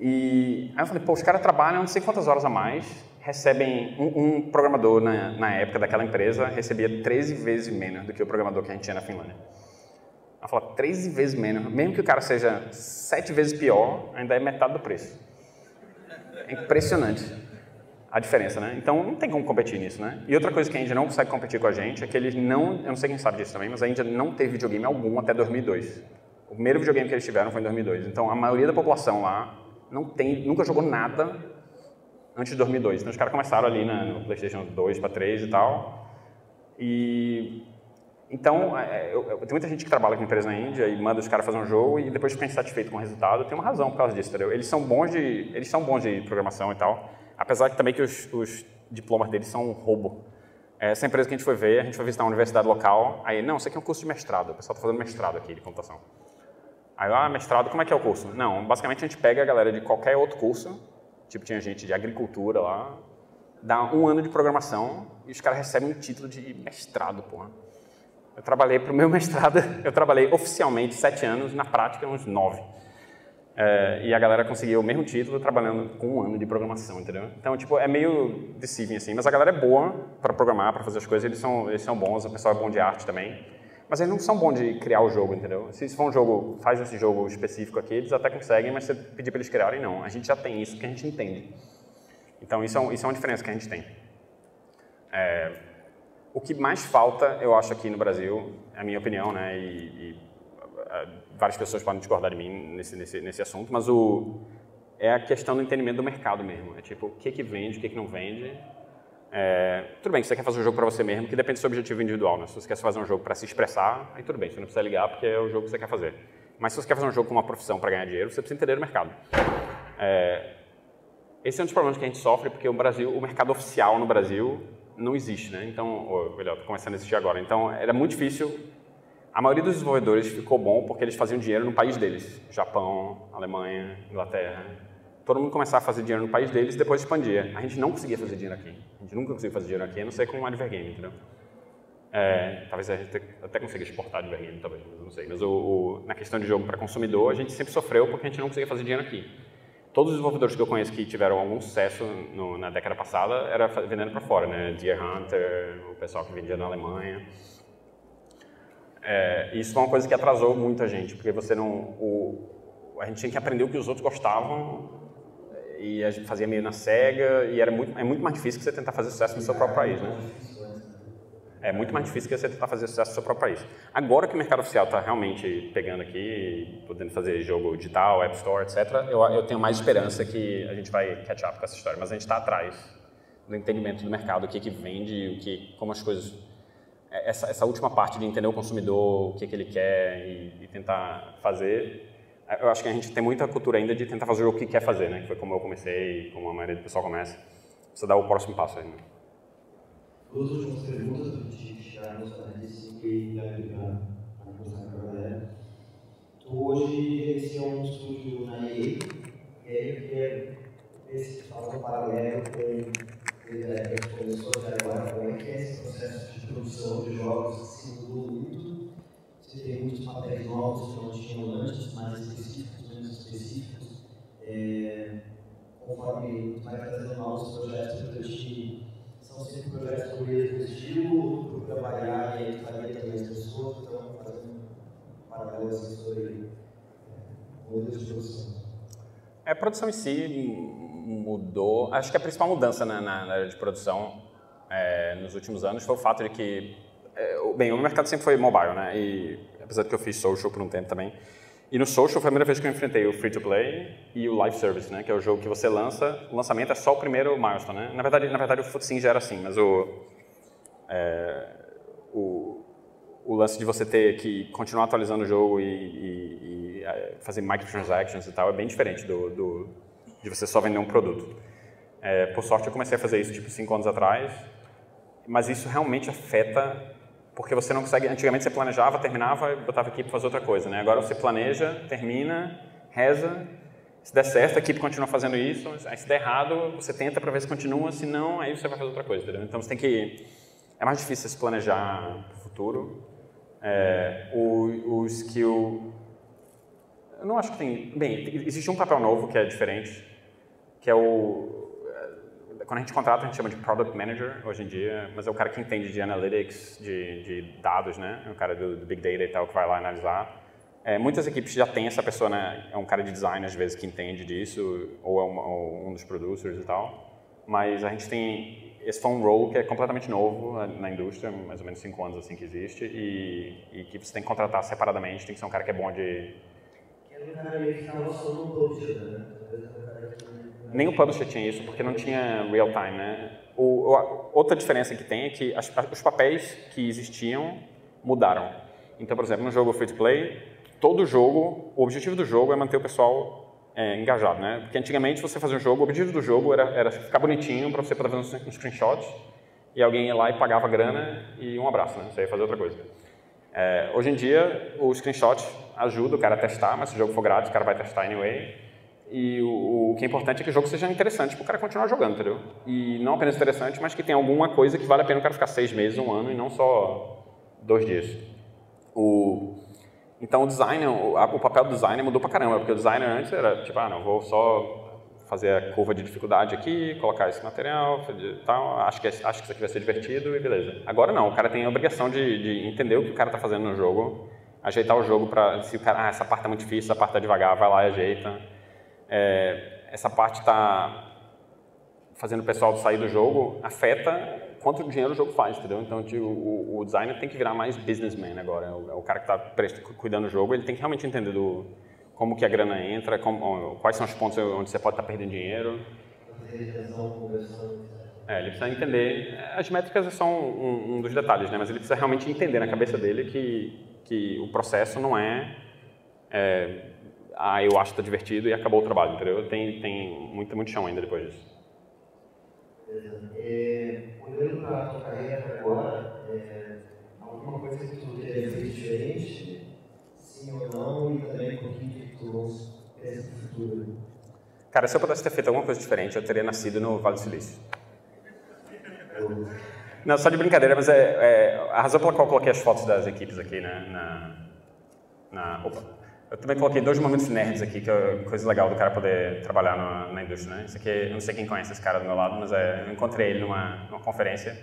E aí eu falei, pô, os caras trabalham não sei quantas horas a mais, recebem um, um programador na, na, época daquela empresa recebia 13 vezes menos do que o programador que a gente tinha na Finlândia. Ela falou, 13 vezes menos, mesmo que o cara seja sete vezes pior, ainda é metade do preço. É impressionante. a diferença, né? Então não tem como competir nisso, né? E outra coisa que a Índia não consegue competir com a gente é que eles não, eu não sei quem sabe disso também, mas a Índia não teve videogame algum até 2002. O primeiro videogame que eles tiveram foi em 2002. Então a maioria da população lá não tem, nunca jogou nada antes de 2002. Então os caras começaram ali na, no PlayStation 2 para 3 e tal. E então, é, eu, eu, tem muita gente que trabalha com empresa na Índia e manda os caras fazer um jogo e depois fica insatisfeito com o resultado. Tem uma razão por causa disso, entendeu? Eles são bons de, eles são bons de programação e tal, apesar de também que os, os diplomas deles são um roubo. Essa empresa que a gente foi ver, a gente foi visitar uma universidade local, aí, não, isso aqui é um curso de mestrado, o pessoal está fazendo mestrado aqui de computação. Aí, ah, mestrado, como é que é o curso? Não, basicamente a gente pega a galera de qualquer outro curso, tipo tinha gente de agricultura lá, dá um ano de programação e os caras recebem um título de mestrado, porra. Eu trabalhei para o meu mestrado, eu trabalhei oficialmente sete anos, na prática uns nove. É, e a galera conseguiu o mesmo título trabalhando com um ano de programação, entendeu? Então, tipo, é meio deceiving assim, mas a galera é boa para programar, para fazer as coisas, eles são, eles são bons, o pessoal é bom de arte também, mas eles não são bons de criar o jogo, entendeu? Se for um jogo, faz esse jogo específico aqui, eles até conseguem, mas você pedir para eles criarem, não. A gente já tem isso que a gente entende. Então, isso é, isso é uma diferença que a gente tem. É, o que mais falta, eu acho, aqui no Brasil, é a minha opinião, né, e, e várias pessoas podem discordar de mim nesse, nesse, nesse assunto, mas o, é a questão do entendimento do mercado mesmo. É tipo, o que, que vende, o que, que não vende. É, tudo bem que você quer fazer um jogo para você mesmo, que depende do seu objetivo individual. Né? Se você quer fazer um jogo para se expressar, aí tudo bem, você não precisa ligar porque é o jogo que você quer fazer. Mas se você quer fazer um jogo com uma profissão para ganhar dinheiro, você precisa entender o mercado. É, esse é um dos problemas que a gente sofre, porque o Brasil, o mercado oficial no Brasil não existe, né? Então, ou melhor, está começando a existir agora. Então, era muito difícil. A maioria dos desenvolvedores ficou bom porque eles faziam dinheiro no país deles. Japão, Alemanha, Inglaterra. Todo mundo começava a fazer dinheiro no país deles e depois expandia. A gente não conseguia fazer dinheiro aqui. A gente nunca conseguiu fazer dinheiro aqui, a não ser com um Advergame, entendeu? É, talvez a gente até consiga exportar Advergame, talvez, mas não sei. Mas o, o, na questão de jogo para consumidor, a gente sempre sofreu porque a gente não conseguia fazer dinheiro aqui todos os desenvolvedores que eu conheço que tiveram algum sucesso no, na década passada era vendendo para fora, né? Deer Hunter, o pessoal que vendia na Alemanha. É, isso foi uma coisa que atrasou muita gente, porque você não, o, a gente tinha que aprender o que os outros gostavam e a gente fazia meio na cega e era muito, é muito mais difícil que você tentar fazer sucesso no seu próprio país, né? É muito mais difícil que você tentar fazer sucesso no seu próprio país. Agora que o mercado oficial está realmente pegando aqui, podendo fazer jogo digital, App Store, etc., eu, eu, tenho mais esperança que a gente vai catch up com essa história. Mas a gente está atrás do entendimento do mercado, o que, que vende, o que, como as coisas... É, essa, essa última parte de entender o consumidor, o que, que ele quer e, e tentar fazer, eu acho que a gente tem muita cultura ainda de tentar fazer o que quer fazer, né? Que foi como eu comecei, como a maioria do pessoal começa. Precisa dar o próximo passo né? Duas últimas perguntas para chegar nos análise e vai aplicar a conversar com a galera. Hoje, esse é um estúdio na EA, e aí eu queria ver se faz um paralelo com que começou até agora, como é que é esse processo de produção de jogos se mudou muito, tem muitos papéis novos que não tinham antes, mais específicos, menos específicos, é, conforme vai trazendo novos projetos para te são sempre projetos do mesmo estilo, para variar e aí também as pessoas, então fazendo um paralelo assim sobre é, modelos de produção. É, a produção em si mudou. Acho que a principal mudança na, na, área de produção é, nos últimos anos foi o fato de que, bem, o mercado sempre foi mobile, né? E apesar de que eu fiz social por um tempo também, e no social foi a primeira vez que eu enfrentei o free to play e o live service, né, que é o jogo que você lança, o lançamento é só o primeiro milestone, né? Na verdade, na verdade o Futsim já era assim, mas o, é, o, o lance de você ter que continuar atualizando o jogo e, e, e é, fazer microtransactions e tal é bem diferente do, do de você só vender um produto. É, por sorte, eu comecei a fazer isso tipo cinco anos atrás, mas isso realmente afeta porque você não consegue. Antigamente você planejava, terminava e botava a equipe fazer outra coisa, né? Agora você planeja, termina, reza. Se der certo, a equipe continua fazendo isso. Aí se der errado, você tenta para ver se continua. Se não, aí você vai fazer outra coisa, entendeu? Então você tem que. É mais difícil se planejar para o futuro. É, o, o skill. Eu não acho que tem. Bem, existe um papel novo que é diferente, que é o quando a gente contrata, a gente chama de Product Manager hoje em dia, mas é o cara que entende de analytics, de, de dados, né? É o cara do, do, Big Data e tal que vai lá analisar. É, muitas equipes já têm essa pessoa, né? É um cara de design, às vezes, que entende disso, ou é ou um dos producers e tal. mas a gente tem esse foi um role que é completamente novo na indústria, mais ou menos cinco anos assim que existe, e, e que você tem que contratar separadamente, tem que ser um cara que é bom de... Que cara meio que publisher, né? Nem o publisher tinha isso, porque não tinha real time, né? O, outra diferença que tem é que as, os papéis que existiam mudaram. Então, por exemplo, no jogo free to play, todo jogo, o objetivo do jogo é manter o pessoal é, engajado, né? Porque antigamente você fazia um jogo, o objetivo do jogo era, era ficar bonitinho para você poder fazer um screenshot e alguém ia lá e pagava grana e um abraço, né? Você ia fazer outra coisa. É, hoje em dia, o screenshot ajuda o cara a testar, mas se o jogo for grátis, o cara vai testar anyway. E o, o que é importante é que o jogo seja interessante para o cara continuar jogando, entendeu? E não apenas interessante, mas que tenha alguma coisa que vale a pena o cara ficar seis meses, um ano e não só dois dias. O, então o design, o, o papel do designer mudou pra caramba, porque o designer antes era tipo, ah, não, vou só fazer a curva de dificuldade aqui, colocar esse material, tal, acho que, acho que isso aqui vai ser divertido e beleza. Agora não, o cara tem a obrigação de, de entender o que o cara está fazendo no jogo, ajeitar o jogo para, se o cara, ah, essa parte é muito difícil, essa parte está devagar, vai lá e ajeita. É, essa parte está fazendo o pessoal sair do jogo, afeta quanto dinheiro o jogo faz, entendeu? Então, tipo, o, o, designer tem que virar mais businessman agora. É o, é o cara que está cuidando do jogo, ele tem que realmente entender do, como que a grana entra, como, quais são os pontos onde você pode estar tá perdendo dinheiro. É, ele precisa entender. As métricas são um, um, dos detalhes, né? Mas ele precisa realmente entender na cabeça dele que, que o processo não é, é ah, eu acho que está divertido e acabou o trabalho, entendeu? Tem, tem muito, muito chão ainda depois disso. É, olhando para a tua carreira agora, é, alguma coisa que tu teria feito diferente? Sim ou não? E também por que tu pensa no futuro? Cara, se eu pudesse ter feito alguma coisa diferente, eu teria nascido no Vale do Silício. Não, só de brincadeira, mas é, é, a razão pela qual eu coloquei as fotos das equipes aqui né, na, na, opa, eu também coloquei dois momentos nerds aqui, que é coisa legal do cara poder trabalhar na, na indústria, né? Isso aqui, eu não sei quem conhece esse cara do meu lado, mas é, eu encontrei ele numa, numa conferência.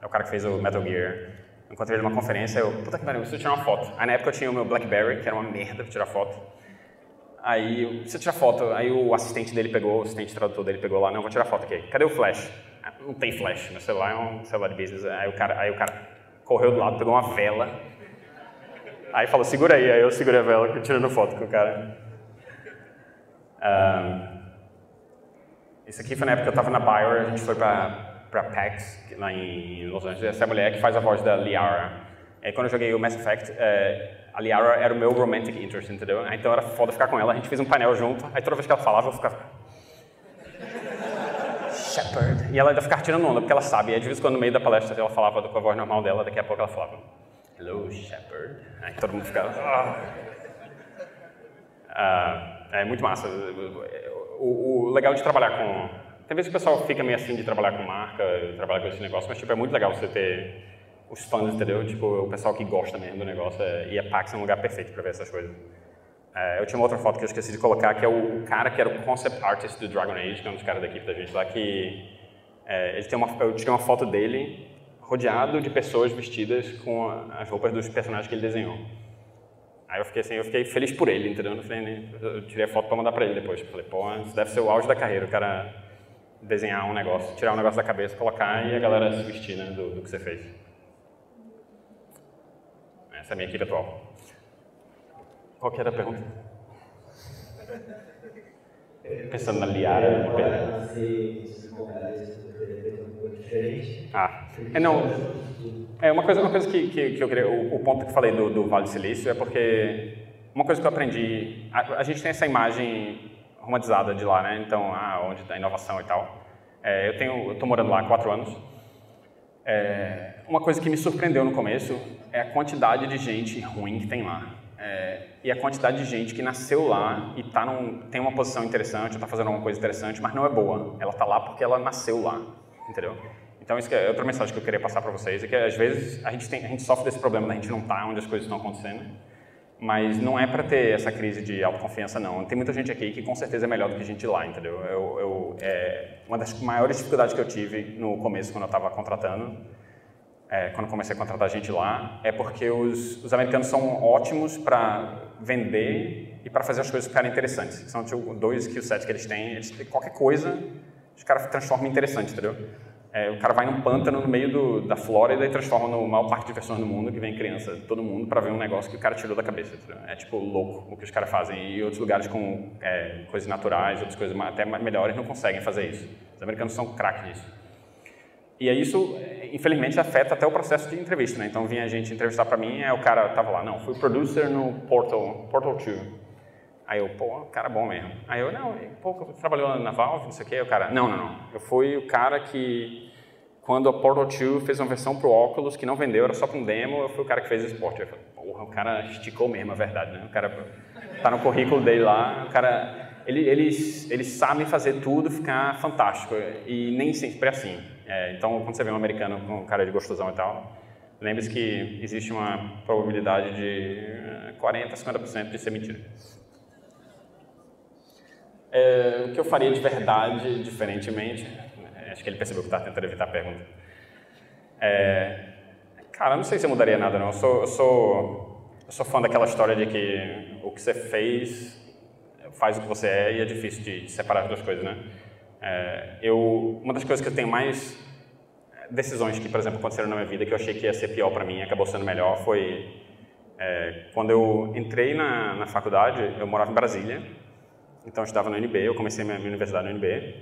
É o cara que fez o Metal Gear. Eu encontrei ele numa conferência, eu, puta que pariu, preciso tirar uma foto. Aí na época eu tinha o meu BlackBerry, que era uma merda pra tirar foto. Aí, eu preciso tirar foto. Aí o assistente dele pegou, o assistente tradutor dele pegou lá, não, vou tirar foto aqui. Cadê o flash? Ah, não tem flash, meu celular é um celular de business. Aí o cara, aí o cara correu do lado, pegou uma vela Aí falou, segura aí. Aí eu segurei a vela, tirando foto com o cara. Um, isso aqui foi na época que eu estava na Bayer, a gente foi para PAX, lá em Los Angeles. Essa é mulher que faz a voz da Liara. Aí quando eu joguei o Mass Effect, é, a Liara era o meu romantic interest, entendeu? Aí, então era foda ficar com ela. A gente fez um painel junto. Aí toda vez que ela falava, eu ficava... Shepard. E ela ainda ficava tirando onda, porque ela sabe. E de vez em quando, no meio da palestra, ela falava com a voz normal dela, daqui a pouco ela falava... Hello, Shepard. Aí todo mundo ficava. Ah. Ah, é muito massa. O, o, legal de trabalhar com. Tem vezes que o pessoal fica meio assim de trabalhar com marca, trabalhar com esse negócio, mas tipo, é muito legal você ter os fãs, entendeu? Tipo, o pessoal que gosta mesmo do negócio. É, e a PAX é um lugar perfeito para ver essas coisas. É, eu tinha uma outra foto que eu esqueci de colocar, que é o cara que era o concept artist do Dragon Age, que é um dos caras da equipe da gente lá, que é, ele tem uma, eu tirei uma foto dele rodeado de pessoas vestidas com as roupas dos personagens que ele desenhou. Aí eu fiquei assim, eu fiquei feliz por ele, entendeu? Eu, falei, eu tirei a foto para mandar para ele depois. Eu falei, pô, isso deve ser o auge da carreira, o cara desenhar um negócio, tirar um negócio da cabeça, colocar e a galera se vestir né, do, do que você fez. Essa é a minha equipe atual. Qual que era a pergunta? Pensando na Liara. Ah, é, não. É uma coisa, uma coisa que, que, que eu queria, o, o, ponto que eu falei do, do Vale do Silício é porque uma coisa que eu aprendi, a, a gente tem essa imagem romantizada de lá, né? Então, ah, onde está a inovação e tal. É, eu tenho, estou morando lá há quatro anos. É, uma coisa que me surpreendeu no começo é a quantidade de gente ruim que tem lá. É, e a quantidade de gente que nasceu lá e tá num, tem uma posição interessante, está fazendo alguma coisa interessante, mas não é boa. Ela está lá porque ela nasceu lá, entendeu? Então, isso é outra mensagem que eu queria passar para vocês, é que às vezes a gente, tem, a gente sofre desse problema, a gente não está onde as coisas estão acontecendo, mas não é para ter essa crise de autoconfiança, não. Tem muita gente aqui que com certeza é melhor do que a gente lá, entendeu? Eu, eu é, uma das maiores dificuldades que eu tive no começo, quando eu estava contratando, é, quando comecei a contratar gente lá, é porque os, os americanos são ótimos para vender e para fazer as coisas ficarem interessantes. São tipo, dois skill sets que eles têm. Eles, qualquer coisa os caras transformam em interessante, entendeu? É, o cara vai num pântano no meio do, da Flórida e transforma no maior parque de diversões do mundo, que vem criança, todo mundo, para ver um negócio que o cara tirou da cabeça. Entendeu? É tipo louco o que os caras fazem. E outros lugares com é, coisas naturais, outras coisas até melhores não conseguem fazer isso. Os americanos são craques nisso. E aí isso, infelizmente, afeta até o processo de entrevista, né? Então vinha a gente entrevistar para mim, aí o cara tava lá, não, fui producer no Portal, Portal 2. Aí eu, pô, cara bom mesmo. Aí eu, não, pô, trabalhou na Valve, não sei o quê. O cara, não, não, não. Eu fui o cara que, quando a Portal 2 fez uma versão pro óculos que não vendeu, era só para um demo, eu fui o cara que fez o esporte. Eu falei, porra, o cara esticou mesmo, é verdade, né? O cara tá no currículo dele lá, o cara, ele, eles, eles sabem fazer tudo ficar fantástico. E nem sempre é assim. É, então, quando você vê um americano com cara de gostosão e tal, lembre-se que existe uma probabilidade de 40, 50% de ser mentira é, o que eu faria de verdade, diferentemente, é, acho que ele percebeu que estava tentando evitar a pergunta. É, cara, não sei se eu mudaria nada não. Eu sou, eu sou, eu sou fã daquela história de que o que você fez faz o que você é e é difícil de separar as duas coisas, né? É, eu, uma das coisas que eu tenho mais decisões que, por exemplo, aconteceram na minha vida que eu achei que ia ser pior para mim, acabou sendo melhor, foi é, quando eu entrei na, na faculdade, eu morava em Brasília então eu estudava no UNB, eu comecei minha, minha universidade no UNB.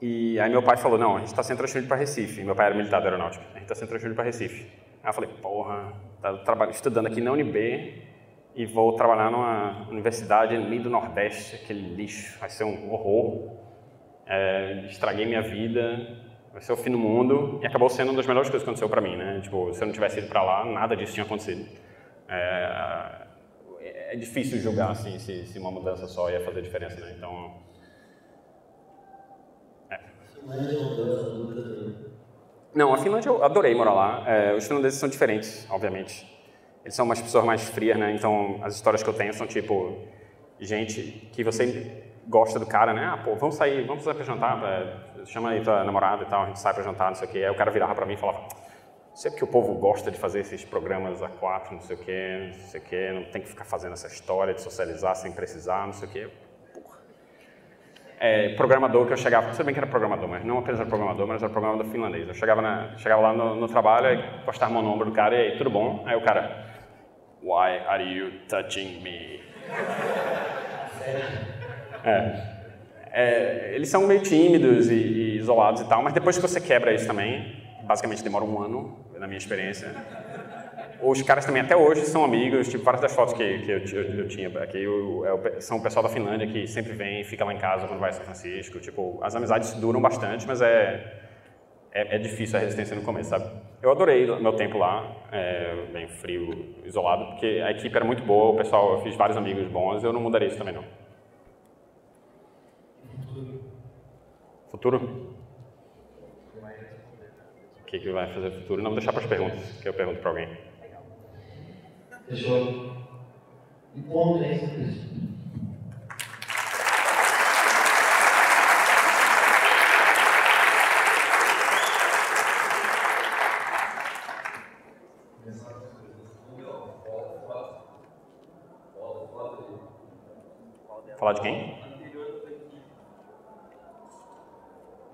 E aí meu pai falou, não, a gente está sendo transferido para Recife. Meu pai era militar da aeronáutica. A gente está sendo transferido para Recife. Aí eu falei, porra, tá estudando aqui na UNB e vou trabalhar numa universidade no meio do Nordeste, aquele lixo, vai ser um horror. É, estraguei minha vida, vai ser o fim do mundo. E acabou sendo uma das melhores coisas que aconteceu para mim, né? Tipo, se eu não tivesse ido para lá, nada disso tinha acontecido. É, é difícil julgar assim, se, se uma mudança só ia fazer diferença, né? Então. É. Não, a Finlândia eu adorei morar lá. É, os finlandeses são diferentes, obviamente. Eles são umas pessoas mais frias, né? Então as histórias que eu tenho são tipo gente que você gosta do cara, né? Ah, pô, vamos sair, vamos sair pra jantar, pra... chama aí tua namorada e tal, a gente sai pra jantar, não sei o quê. Aí o cara virava pra mim e falava sei porque o povo gosta de fazer esses programas a quatro, não sei o quê, não sei o quê, não tem que ficar fazendo essa história de socializar sem precisar, não sei o quê. É, programador que eu chegava, não sei bem que era programador, mas não apenas era programador, mas era programador finlandês. Eu chegava, na, chegava lá no, no trabalho, e postava a mão no ombro do cara, e aí, tudo bom? Aí o cara, Why are you touching me? É. É, eles são meio tímidos e, e isolados e tal, mas depois que você quebra isso também, basicamente demora um ano, na minha experiência. Os caras também até hoje são amigos, tipo, várias das fotos que, que eu, eu, eu tinha aqui eu, eu, são o pessoal da Finlândia que sempre vem e fica lá em casa quando vai a São Francisco. Tipo, as amizades duram bastante, mas é, é, é difícil a resistência no começo, sabe? Eu adorei meu tempo lá, é, bem frio, isolado, porque a equipe era muito boa, o pessoal, eu fiz vários amigos bons, eu não mudaria isso também não. Futuro? que, que vai fazer no futuro. Não, vou deixar para as perguntas, que eu pergunto para alguém. Fechou. E como é isso? Falar de quem?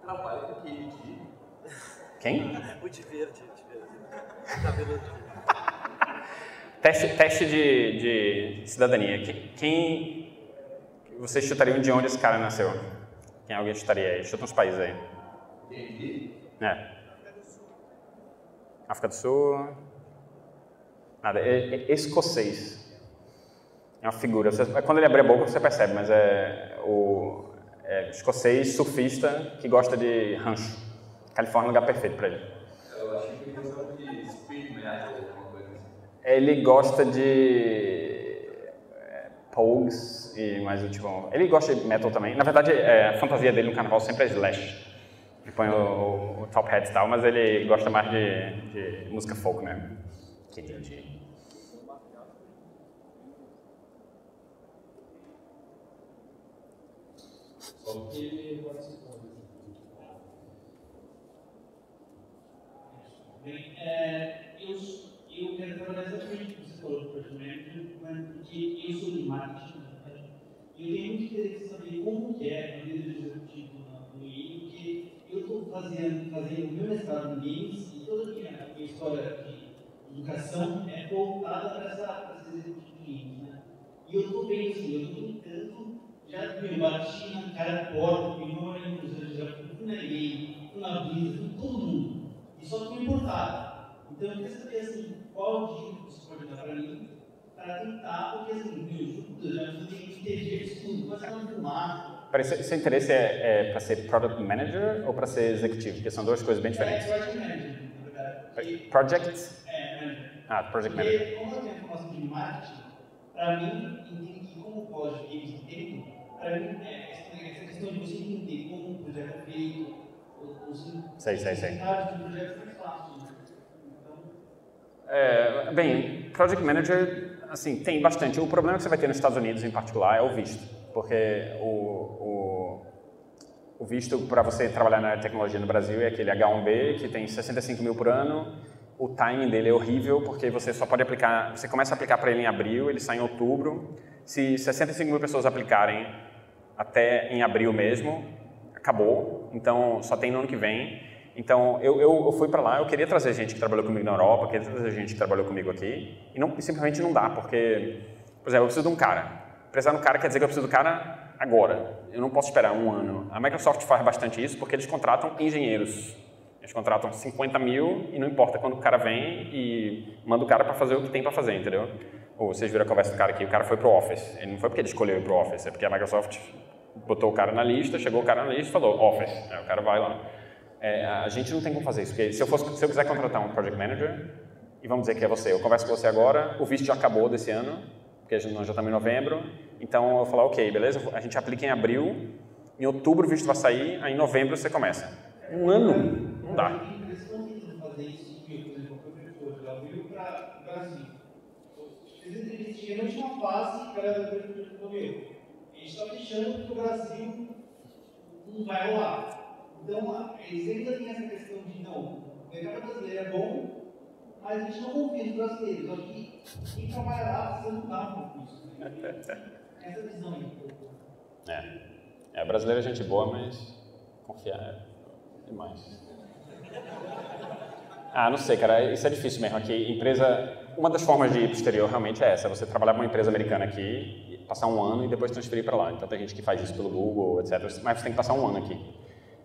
Trabalho com QID quem? O de verde, de verde. Teste, teste de, de cidadania. Quem, vocês chutariam de onde esse cara nasceu? Quem alguém chutaria aí? Chuta uns países aí. É. África do Sul. Nada. É, é escocês. É uma figura. Você, quando ele abre a boca você percebe, mas é o é, escocês surfista que gosta de rancho. Califórnia é um lugar perfeito para ele. Eu achei que ele gostava de speed metal, alguma coisa assim. Ele gosta de é, Pogues e mais o tipo. Ele gosta de metal também. Na verdade, é, a fantasia dele no carnaval sempre é slash. Ele põe o, o, o top hat e tal, mas ele gosta mais de, de música folk, né? Que entendi. Só que Bem, é, eu, eu quero trabalhar exatamente com você falou do management, porque eu sou de marketing, eu tenho muito interesse em saber como que é a vida do executivo no IE, porque eu estou fazendo, fazendo o meu mestrado em games e toda a minha, minha história de educação é voltada para essa, esse executivo de games. Né? E eu estou bem assim, eu estou tentando, já me bati na cara porta, me morei nos já fui na EA, fui na Blizzard, todo mundo. E só fui importado. Então eu queria saber assim, qual dica que você pode dar para mim para tentar, porque assim, me ajuda, já tenho que entender isso tudo, mas é uma filmagem. Peraí, seu, seu interesse é, é para ser Product Manager ou para ser executivo? Porque são duas coisas bem diferentes. É, project manager, na verdade. Project? É, manager. Ah, Project Manager. Porque, como eu tenho formação de marketing, para mim, entender que como pós de games entendo, para mim, é, essa questão de você entender como um projeto é feito, Sei, sei, sei. É, bem, Project Manager, assim, tem bastante. O problema que você vai ter nos Estados Unidos, em particular, é o visto. Porque o, o, o visto para você trabalhar na tecnologia no Brasil é aquele H1B, que tem 65 mil por ano. O timing dele é horrível, porque você só pode aplicar... Você começa a aplicar para ele em abril, ele sai em outubro. Se 65 mil pessoas aplicarem até em abril mesmo, acabou. Então, só tem no ano que vem. Então, eu, eu, eu fui para lá, eu queria trazer gente que trabalhou comigo na Europa, queria trazer gente que trabalhou comigo aqui, e, não, simplesmente não dá, porque, por exemplo, eu preciso de um cara. Precisar de um cara quer dizer que eu preciso do cara agora. Eu não posso esperar um ano. A Microsoft faz bastante isso porque eles contratam engenheiros. Eles contratam 50 mil e não importa quando o cara vem e manda o cara para fazer o que tem para fazer, entendeu? Ou vocês viram a conversa do cara aqui, o cara foi pro Office. Ele não foi porque ele escolheu ir pro Office, é porque a Microsoft botou o cara na lista, chegou o cara na lista e falou Office. Aí o cara vai lá. É, a gente não tem como fazer isso, porque se eu, fosse, se eu quiser contratar um Project Manager, e vamos dizer que é você, eu converso com você agora, o visto já acabou desse ano, porque nós já estamos em novembro, então eu falo, ok, beleza, a gente aplica em abril, em outubro o visto vai sair, aí em novembro você começa. Um ano? Não dá. Brasil. Eles eles geralmente uma fase que a galera do professor falou, meu, a gente está deixando que o Brasil não vai rolar. Então, eles ainda têm essa questão de, não, o mercado brasileiro é bom, mas a gente não confia nos brasileiros. Só que quem trabalha lá precisa mudar um pouco isso. Né? Essa visão aí. É. é, brasileiro é gente boa, mas confiar é demais. Ah, não sei, cara, isso é difícil mesmo. Aqui, empresa, uma das formas de ir para o exterior realmente é essa: você trabalhar para uma empresa americana aqui, passar um ano e depois transferir para lá. Então tem gente que faz isso pelo Google, etc. Mas você tem que passar um ano aqui.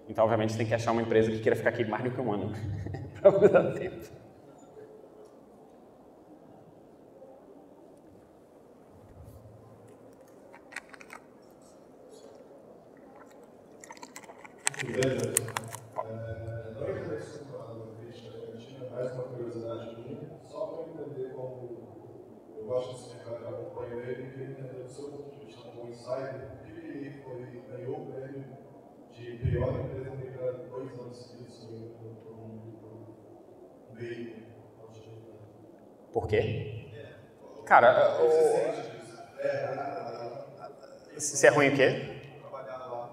Então, obviamente, você tem que achar uma empresa que queira ficar aqui mais do que um ano para dar tempo. Beleza. Mais uma curiosidade minha, só para entender como eu gosto desse mercado, eu acompanho ele e queria entender do seu ponto de vista como insider, por que ele foi, ganhou o prêmio de pior empresa americana dois anos seguidos, se por um, veículo. Por quê? Cara, Como você o- sente isso? É, se é ruim o quê?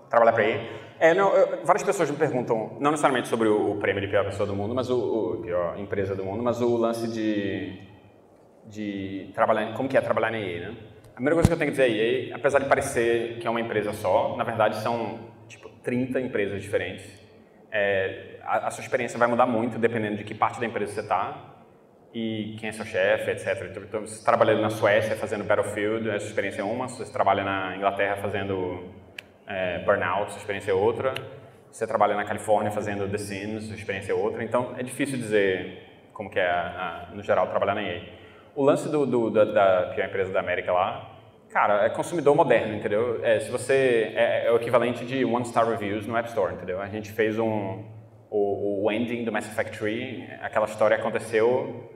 trabalhar para ele. É, não, eu- várias pessoas me perguntam, não necessariamente sobre o, o prêmio de pior pessoa do mundo, mas o, o pior empresa do mundo, mas o lance de, de trabalhar, como que é trabalhar na EA, né? A primeira coisa que eu tenho que dizer é, EA, apesar de parecer que é uma empresa só, na verdade são tipo 30 empresas diferentes. É, a, a sua experiência vai mudar muito dependendo de que parte da empresa você está e quem é seu chefe, etc. Então, Então, se você trabalha na Suécia fazendo Battlefield, a sua experiência é uma. Se você trabalha na Inglaterra fazendo é, Burnout, sua experiência é outra. Você trabalha na Califórnia fazendo The Sims, sua experiência é outra. Então, é difícil dizer como que é, a- a- no geral, trabalhar na EA. O lance do, do- da, da pior empresa da América lá, cara, é consumidor moderno, entendeu? É, se você... É, é o equivalente de one-star reviews no App Store, entendeu? A gente fez um... O, o ending do Mass Effect 3, aquela história aconteceu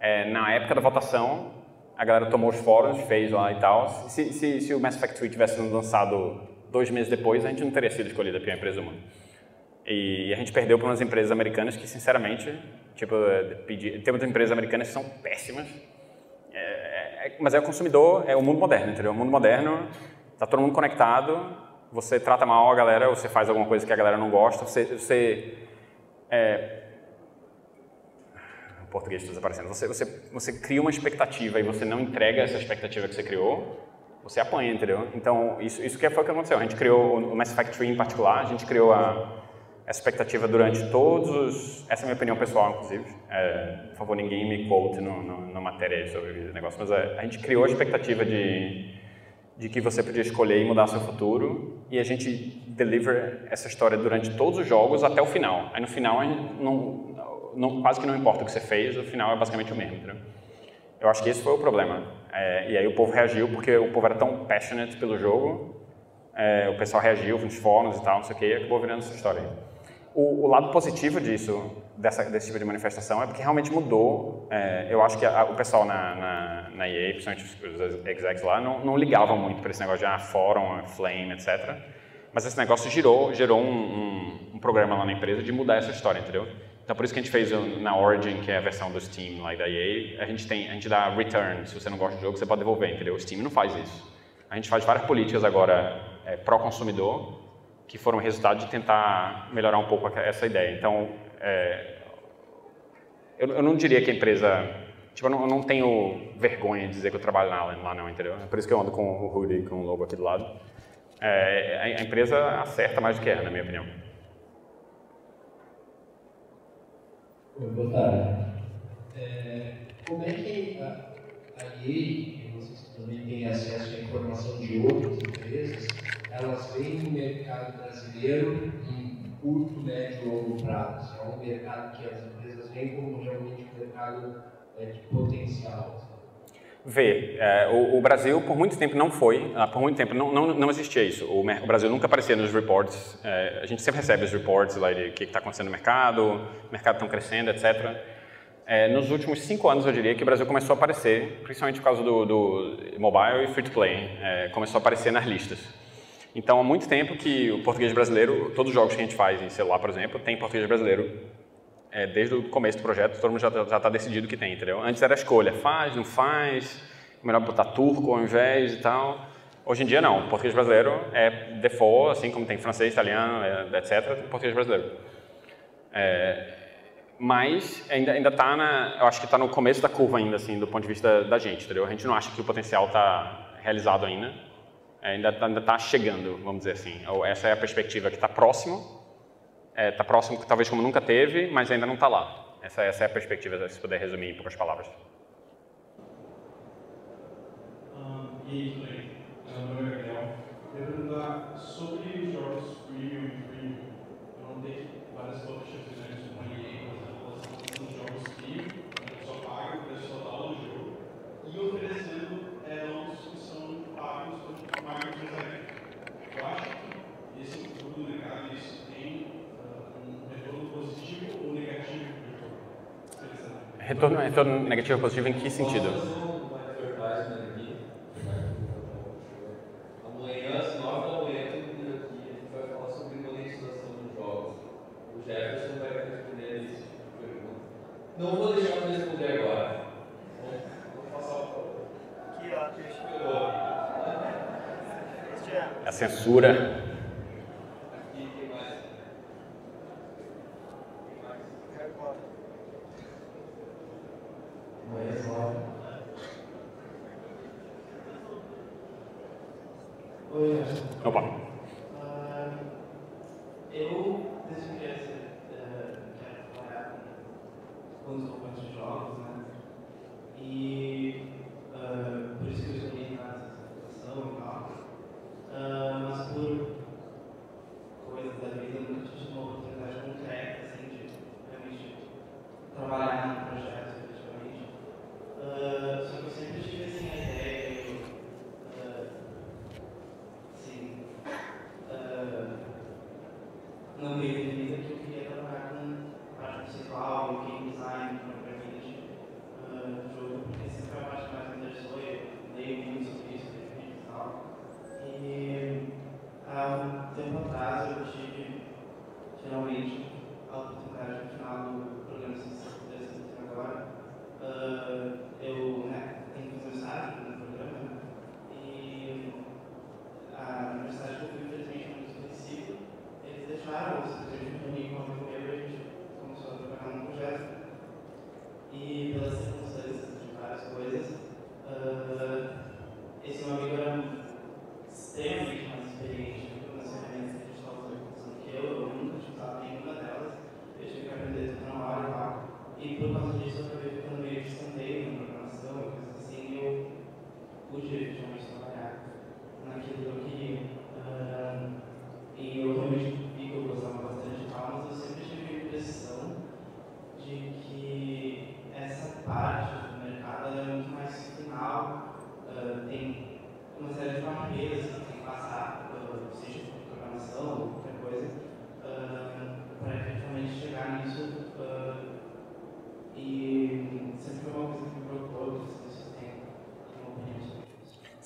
é, na época da votação, a galera tomou os fóruns, fez lá e tal. Se, se, se o Mass Effect 3 tivesse lançado dois meses depois, a gente não teria sido escolhida a pior empresa do mundo. E a gente perdeu para umas empresas americanas que, sinceramente, tipo, pedi, tem muitas empresas americanas que são péssimas, é, é, mas é o consumidor, é o mundo moderno, entendeu? O mundo moderno, tá todo mundo conectado, você trata mal a galera, você faz alguma coisa que a galera não gosta, você, você é, português está desaparecendo. Você, você, você cria uma expectativa e você não entrega essa expectativa que você criou, você apanha, entendeu? Então, isso, isso que foi o que aconteceu. A gente criou o Mass Effect 3 em particular, a gente criou a, a expectativa durante todos os... Essa é a minha opinião pessoal, inclusive. É, por favor, ninguém me quote no, no, na matéria sobre o negócio, mas a, a gente criou a expectativa de, de que você podia escolher e mudar seu futuro e a gente deliver essa história durante todos os jogos até o final. Aí no final, não, não, quase que não importa o que você fez, o final é basicamente o mesmo, entendeu? Eu acho que esse foi o problema. É, e aí o povo reagiu porque o povo era tão passionate pelo jogo, é, o pessoal reagiu nos fóruns e tal, não sei o que, e acabou virando essa história. O, o lado positivo disso, dessa, desse tipo de manifestação, é porque realmente mudou. É, eu acho que a, o pessoal na, na, na, EA, principalmente os execs lá, não, não ligavam muito para esse negócio de ah, fórum, flame, etc. Mas esse negócio girou, gerou um, um, um programa lá na empresa de mudar essa história, entendeu? Então, por isso que a gente fez na Origin, que é a versão do Steam lá da EA, a gente, tem, a gente dá return. Se você não gosta do jogo, você pode devolver, entendeu? O Steam não faz isso. A gente faz várias políticas agora é, pró-consumidor, que foram resultado de tentar melhorar um pouco essa ideia. Então, é, eu, eu, não diria que a empresa... Tipo, eu não, eu não, tenho vergonha de dizer que eu trabalho na Allen lá, não, entendeu? É por isso que eu ando com o hoodie, com o logo aqui do lado. É, a, a empresa acerta mais do que erra, na minha opinião. Boa tarde. É, como é que a, a EA, vocês também têm acesso à informação de outras empresas, elas veem o mercado brasileiro em curto, médio e longo prazo? É um mercado que as empresas veem como realmente um mercado é, de potencial? Vê, é, o, o, Brasil por muito tempo não foi, ah, por muito tempo não, não, não existia isso. O, o, Brasil nunca aparecia nos reports. É, a gente sempre recebe os reports lá de o que está acontecendo no mercado, mercado está crescendo, etc. É, nos últimos cinco anos, eu diria que o Brasil começou a aparecer, principalmente por causa do, do mobile e free to play, é, começou a aparecer nas listas. Então, há muito tempo que o português brasileiro, todos os jogos que a gente faz em celular, por exemplo, tem português brasileiro é, desde o começo do projeto, todo mundo já está decidido que tem, entendeu? Antes era escolha, faz, não faz, melhor botar turco ao invés e tal. Hoje em dia não, o português brasileiro é default, assim como tem francês, italiano, é, etc, português brasileiro. É, mas ainda ainda está na, eu acho que está no começo da curva ainda, assim, do ponto de vista da gente, entendeu? A gente não acha que o potencial está realizado ainda, é, ainda está tá chegando, vamos dizer assim. Essa é a perspectiva que está próximo, está é, tá próximo, talvez como nunca teve, mas ainda não está lá. Essa, essa é a perspectiva, se puder resumir em poucas palavras. Um, e aí, tudo bem? Meu nome é Gabriel. Eu queria perguntar sobre os jogos premium e premium. Eu não tenho várias publishers grandes como a EA, por exemplo, elas estão lançando jogos premium, a pessoa paga o preço total do jogo, e oferecendo é, jogos que são pagos por microtransactions. Eu acho que esse é o futuro do mercado, isso tem positivo ou negativo Retorno, retorno negativo ou positivo em que sentido? Amanhã, às 9 da manhã, todo mundo aqui, a gente vai falar sobre monetização dos jogos. O Jefferson vai responder esse de pergunta. Não vou deixar responder agora. Vou passar o Aqui, ó, deixa eu. A censura.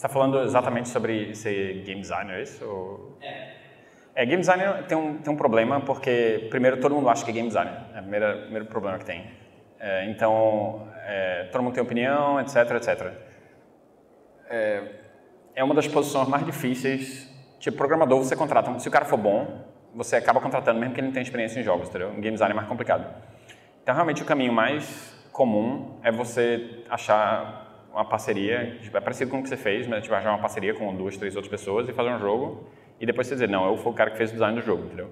Está falando exatamente sobre ser game designer, é isso? Ou... É. É, game designer tem um, tem um problema porque, primeiro, todo mundo acha que é game designer. É o primeiro, primeiro problema que tem. É, então, é, todo mundo tem opinião, etc, etc. É, é uma das posições mais difíceis. Tipo, programador, você contrata. Se o cara for bom, você acaba contratando mesmo que ele não tenha experiência em jogos, entendeu? Game design é mais complicado. Então, realmente, o caminho mais comum é você achar uma parceria, tipo, é parecido com o que você fez, mas tipo, achar uma parceria com duas, três outras pessoas e fazer um jogo e depois você dizer, não, eu fui o cara que fez o design do jogo, entendeu?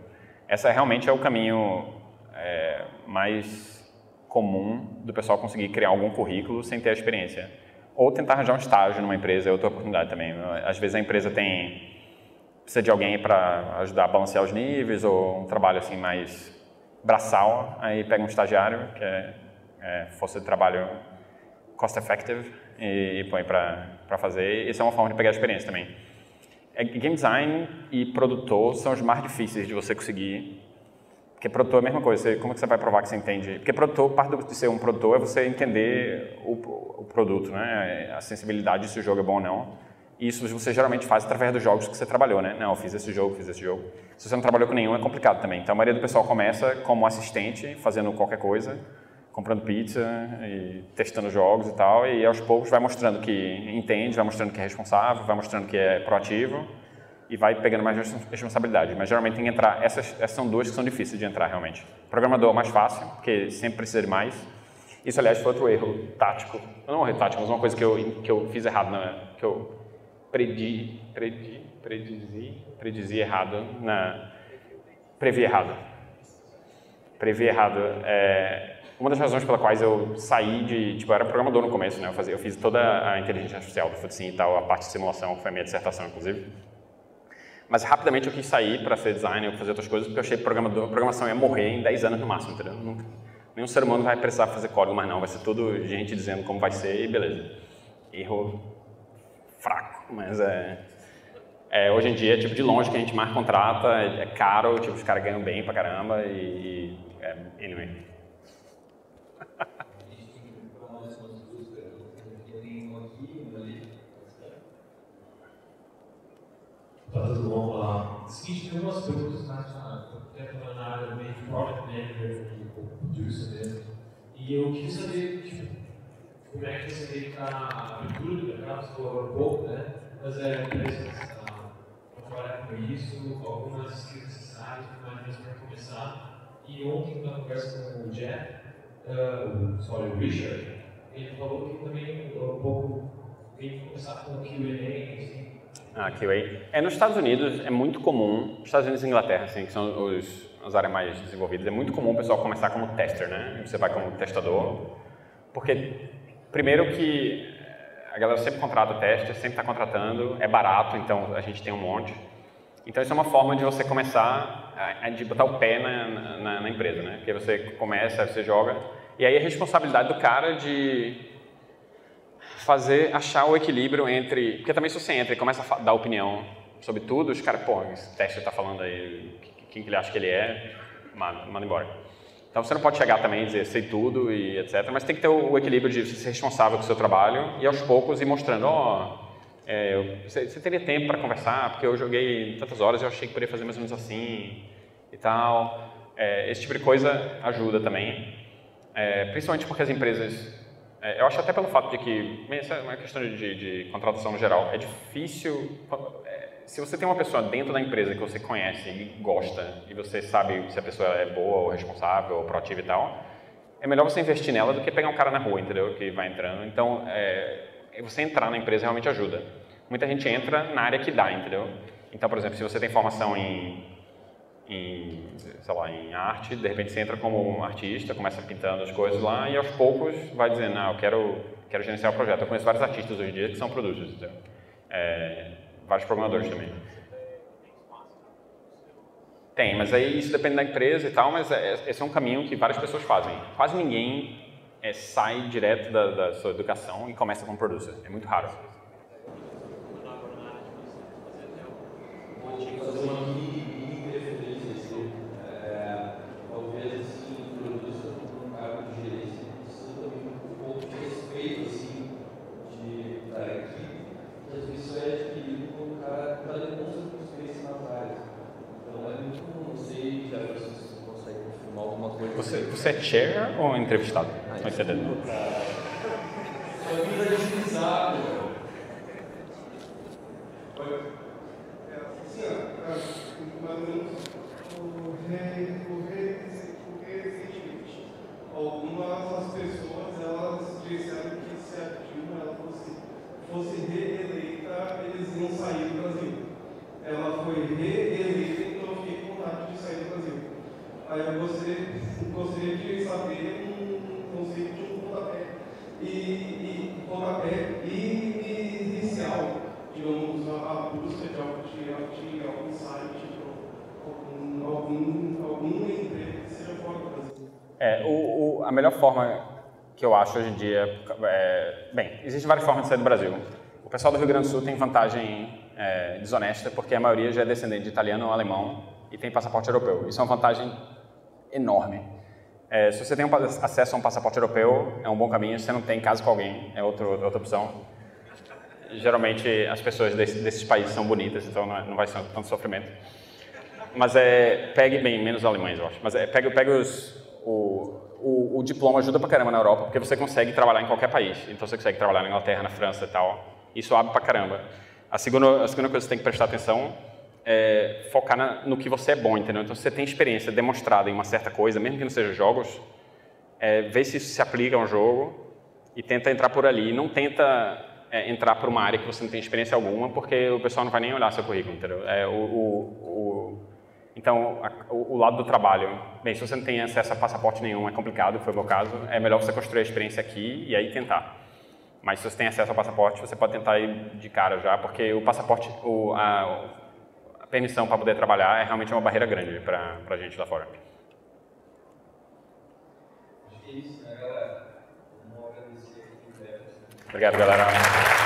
Essa realmente é o caminho é, mais comum do pessoal conseguir criar algum currículo sem ter a experiência. Ou tentar arranjar um estágio numa empresa, é outra oportunidade também. Às vezes a empresa tem precisa de alguém para ajudar a balancear os níveis ou um trabalho assim mais braçal, aí pega um estagiário que é, é força de trabalho cost effective e, e põe para fazer. Isso é uma forma de pegar a experiência também. É, game design e produtor são os mais difíceis de você conseguir. Porque produtor é a mesma coisa, você, como é que você vai provar que você entende? Porque produtor, parte de ser um produtor é você entender o, o produto, né? a sensibilidade se o jogo é bom ou não. Isso você geralmente faz através dos jogos que você trabalhou, né? Não, eu fiz esse jogo, fiz esse jogo. Se você não trabalhou com nenhum, é complicado também. Então a maioria do pessoal começa como assistente, fazendo qualquer coisa, comprando pizza e testando jogos e tal, e aos poucos vai mostrando que entende, vai mostrando que é responsável, vai mostrando que é proativo e vai pegando mais responsabilidade. Mas geralmente tem que entrar, essas, essas são duas que são difíceis de entrar realmente. Programador é mais fácil, porque sempre precisa de mais. Isso, aliás, foi outro erro tático. Não um erro tático, mas uma coisa que eu, que eu fiz errado, né? que eu predi, predi, predizi, predizi errado, na, previ errado. Previ errado. É, uma das razões pela quais eu saí de, tipo, eu era programador no começo, né? Eu, fazia, eu fiz toda a inteligência artificial do Futsim e tal, a parte de simulação, que foi a minha dissertação, inclusive. Mas rapidamente eu quis sair para ser designer fazer outras coisas, porque eu achei que programação ia morrer em 10 anos no máximo, entendeu? Nunca, nenhum ser humano vai precisar fazer código mais não, vai ser tudo gente dizendo como vai ser e beleza. Erro fraco, mas é, é, hoje em dia, tipo, de longe que a gente mais contrata, é, é caro, tipo, os caras ganham bem pra caramba e, e é, anyway. Tá tudo bom? Uh, seguinte, tem algumas perguntas na, na, na área meio de Product Manager e Producer mesmo. E eu queria saber, tipo, como é que você vê que a abertura do mercado, você falou um pouco, né? Mas é empresas para trabalhar com isso, algumas skills necessárias, mais vezes para começar. E ontem, na conversa com o Jeff, uh, sorry, o Richard, ele falou que também um pouco tem que começar com o QA, assim, ah, QA. É, nos Estados Unidos é muito comum, Estados Unidos e Inglaterra, assim, que são os, as áreas mais desenvolvidas, é muito comum o pessoal começar como tester, né? Você vai como testador, porque primeiro que a galera sempre contrata tester, sempre está contratando, é barato, então a gente tem um monte. Então isso é uma forma de você começar a, de botar o pé na, na, na empresa, né? Porque você começa, você joga, e aí a responsabilidade do cara de fazer, achar o equilíbrio entre. Porque também se você entra e começa a dar opinião sobre tudo, os caras, pô, esse teste está falando aí, quem que ele acha que ele é, manda, manda embora. Então você não pode chegar também e dizer sei tudo e etc. Mas tem que ter o, equilíbrio de ser responsável com o seu trabalho e aos poucos ir mostrando, ó, oh, é, você, teria tempo para conversar, porque eu joguei tantas horas e eu achei que poderia fazer mais ou menos assim e tal. É, esse tipo de coisa ajuda também, é, principalmente porque as empresas é, eu acho até pelo fato de que, essa é uma questão de, de, de contratação no geral, é difícil, é, se você tem uma pessoa dentro da empresa que você conhece e gosta, e você sabe se a pessoa é boa ou responsável ou proativa e tal, é melhor você investir nela do que pegar um cara na rua, entendeu, que vai entrando. Então, é, você entrar na empresa realmente ajuda. Muita gente entra na área que dá, entendeu? Então, por exemplo, se você tem formação em em, sei lá, em arte, de repente você entra como um artista, começa pintando as coisas lá e aos poucos vai dizendo, ah, eu quero, quero gerenciar o projeto. Eu conheço vários artistas hoje em dia que são produtos, então, é, vários programadores também. Tem, mas aí isso depende da empresa e tal, mas é, esse é um caminho que várias pessoas fazem. Quase ninguém é, sai direto da, da, sua educação e começa como producer. É muito raro. Fazer uma Você é chair ou entrevistado? Não sei se é Sua vida é utilizada. Assim, ó, mais ou menos o rei, o rei, o rei recentemente, algumas das pessoas, elas disseram que se a Dilma ela fosse, fosse reeleita, eles iam sair do Brasil. Ela foi reeleita, então eu fiquei com vontade de sair do Brasil. Aí eu gostaria, gostaria de saber um conceito de um pontapé. E, e pontapé e inicial, digamos, a, a busca de, algo- de, de algum site, algum, algum, algum emprego que seja fora do Brasil. É, o, o- a melhor forma que eu acho hoje em dia, é, bem, existem várias formas de sair do Brasil. O pessoal do Rio Grande do Sul tem vantagem é, desonesta porque a maioria já é descendente de italiano ou alemão e tem passaporte europeu. Isso é uma vantagem enorme. É, se você tem um acesso a um passaporte europeu, é um bom caminho. Se você não tem, casa com alguém, é outro, outra opção. Geralmente as pessoas desse- desses países são bonitas, então não, é- não vai ser tanto sofrimento. Mas é, pegue bem, menos alemães, eu acho. Mas é, pegue, pegue os, o, o, o diploma ajuda pra caramba na Europa, porque você consegue trabalhar em qualquer país. Então você consegue trabalhar na Inglaterra, na França e tal. Isso abre pra caramba. A segunda, a segunda coisa que você tem que prestar atenção é focar na, no que você é bom, entendeu? Então se você tem experiência demonstrada em uma certa coisa, mesmo que não seja jogos, é, vê se isso se aplica a um jogo e tenta entrar por ali. Não tenta é, entrar por uma área que você não tem experiência alguma, porque o pessoal não vai nem olhar seu currículo, entendeu? É, o, o, o- então, a- o, o lado do trabalho. Bem, se você não tem acesso a passaporte nenhum, é complicado, foi o meu caso. É melhor você construir a experiência aqui e aí tentar. Mas se você tem acesso ao passaporte, você pode tentar ir de cara já, porque o passaporte, o, a, a permissão para poder trabalhar é realmente uma barreira grande para a gente lá fora. Acho que é isso, né, galera? Vamos agradecer aqui Jefferson. Obrigado, galera.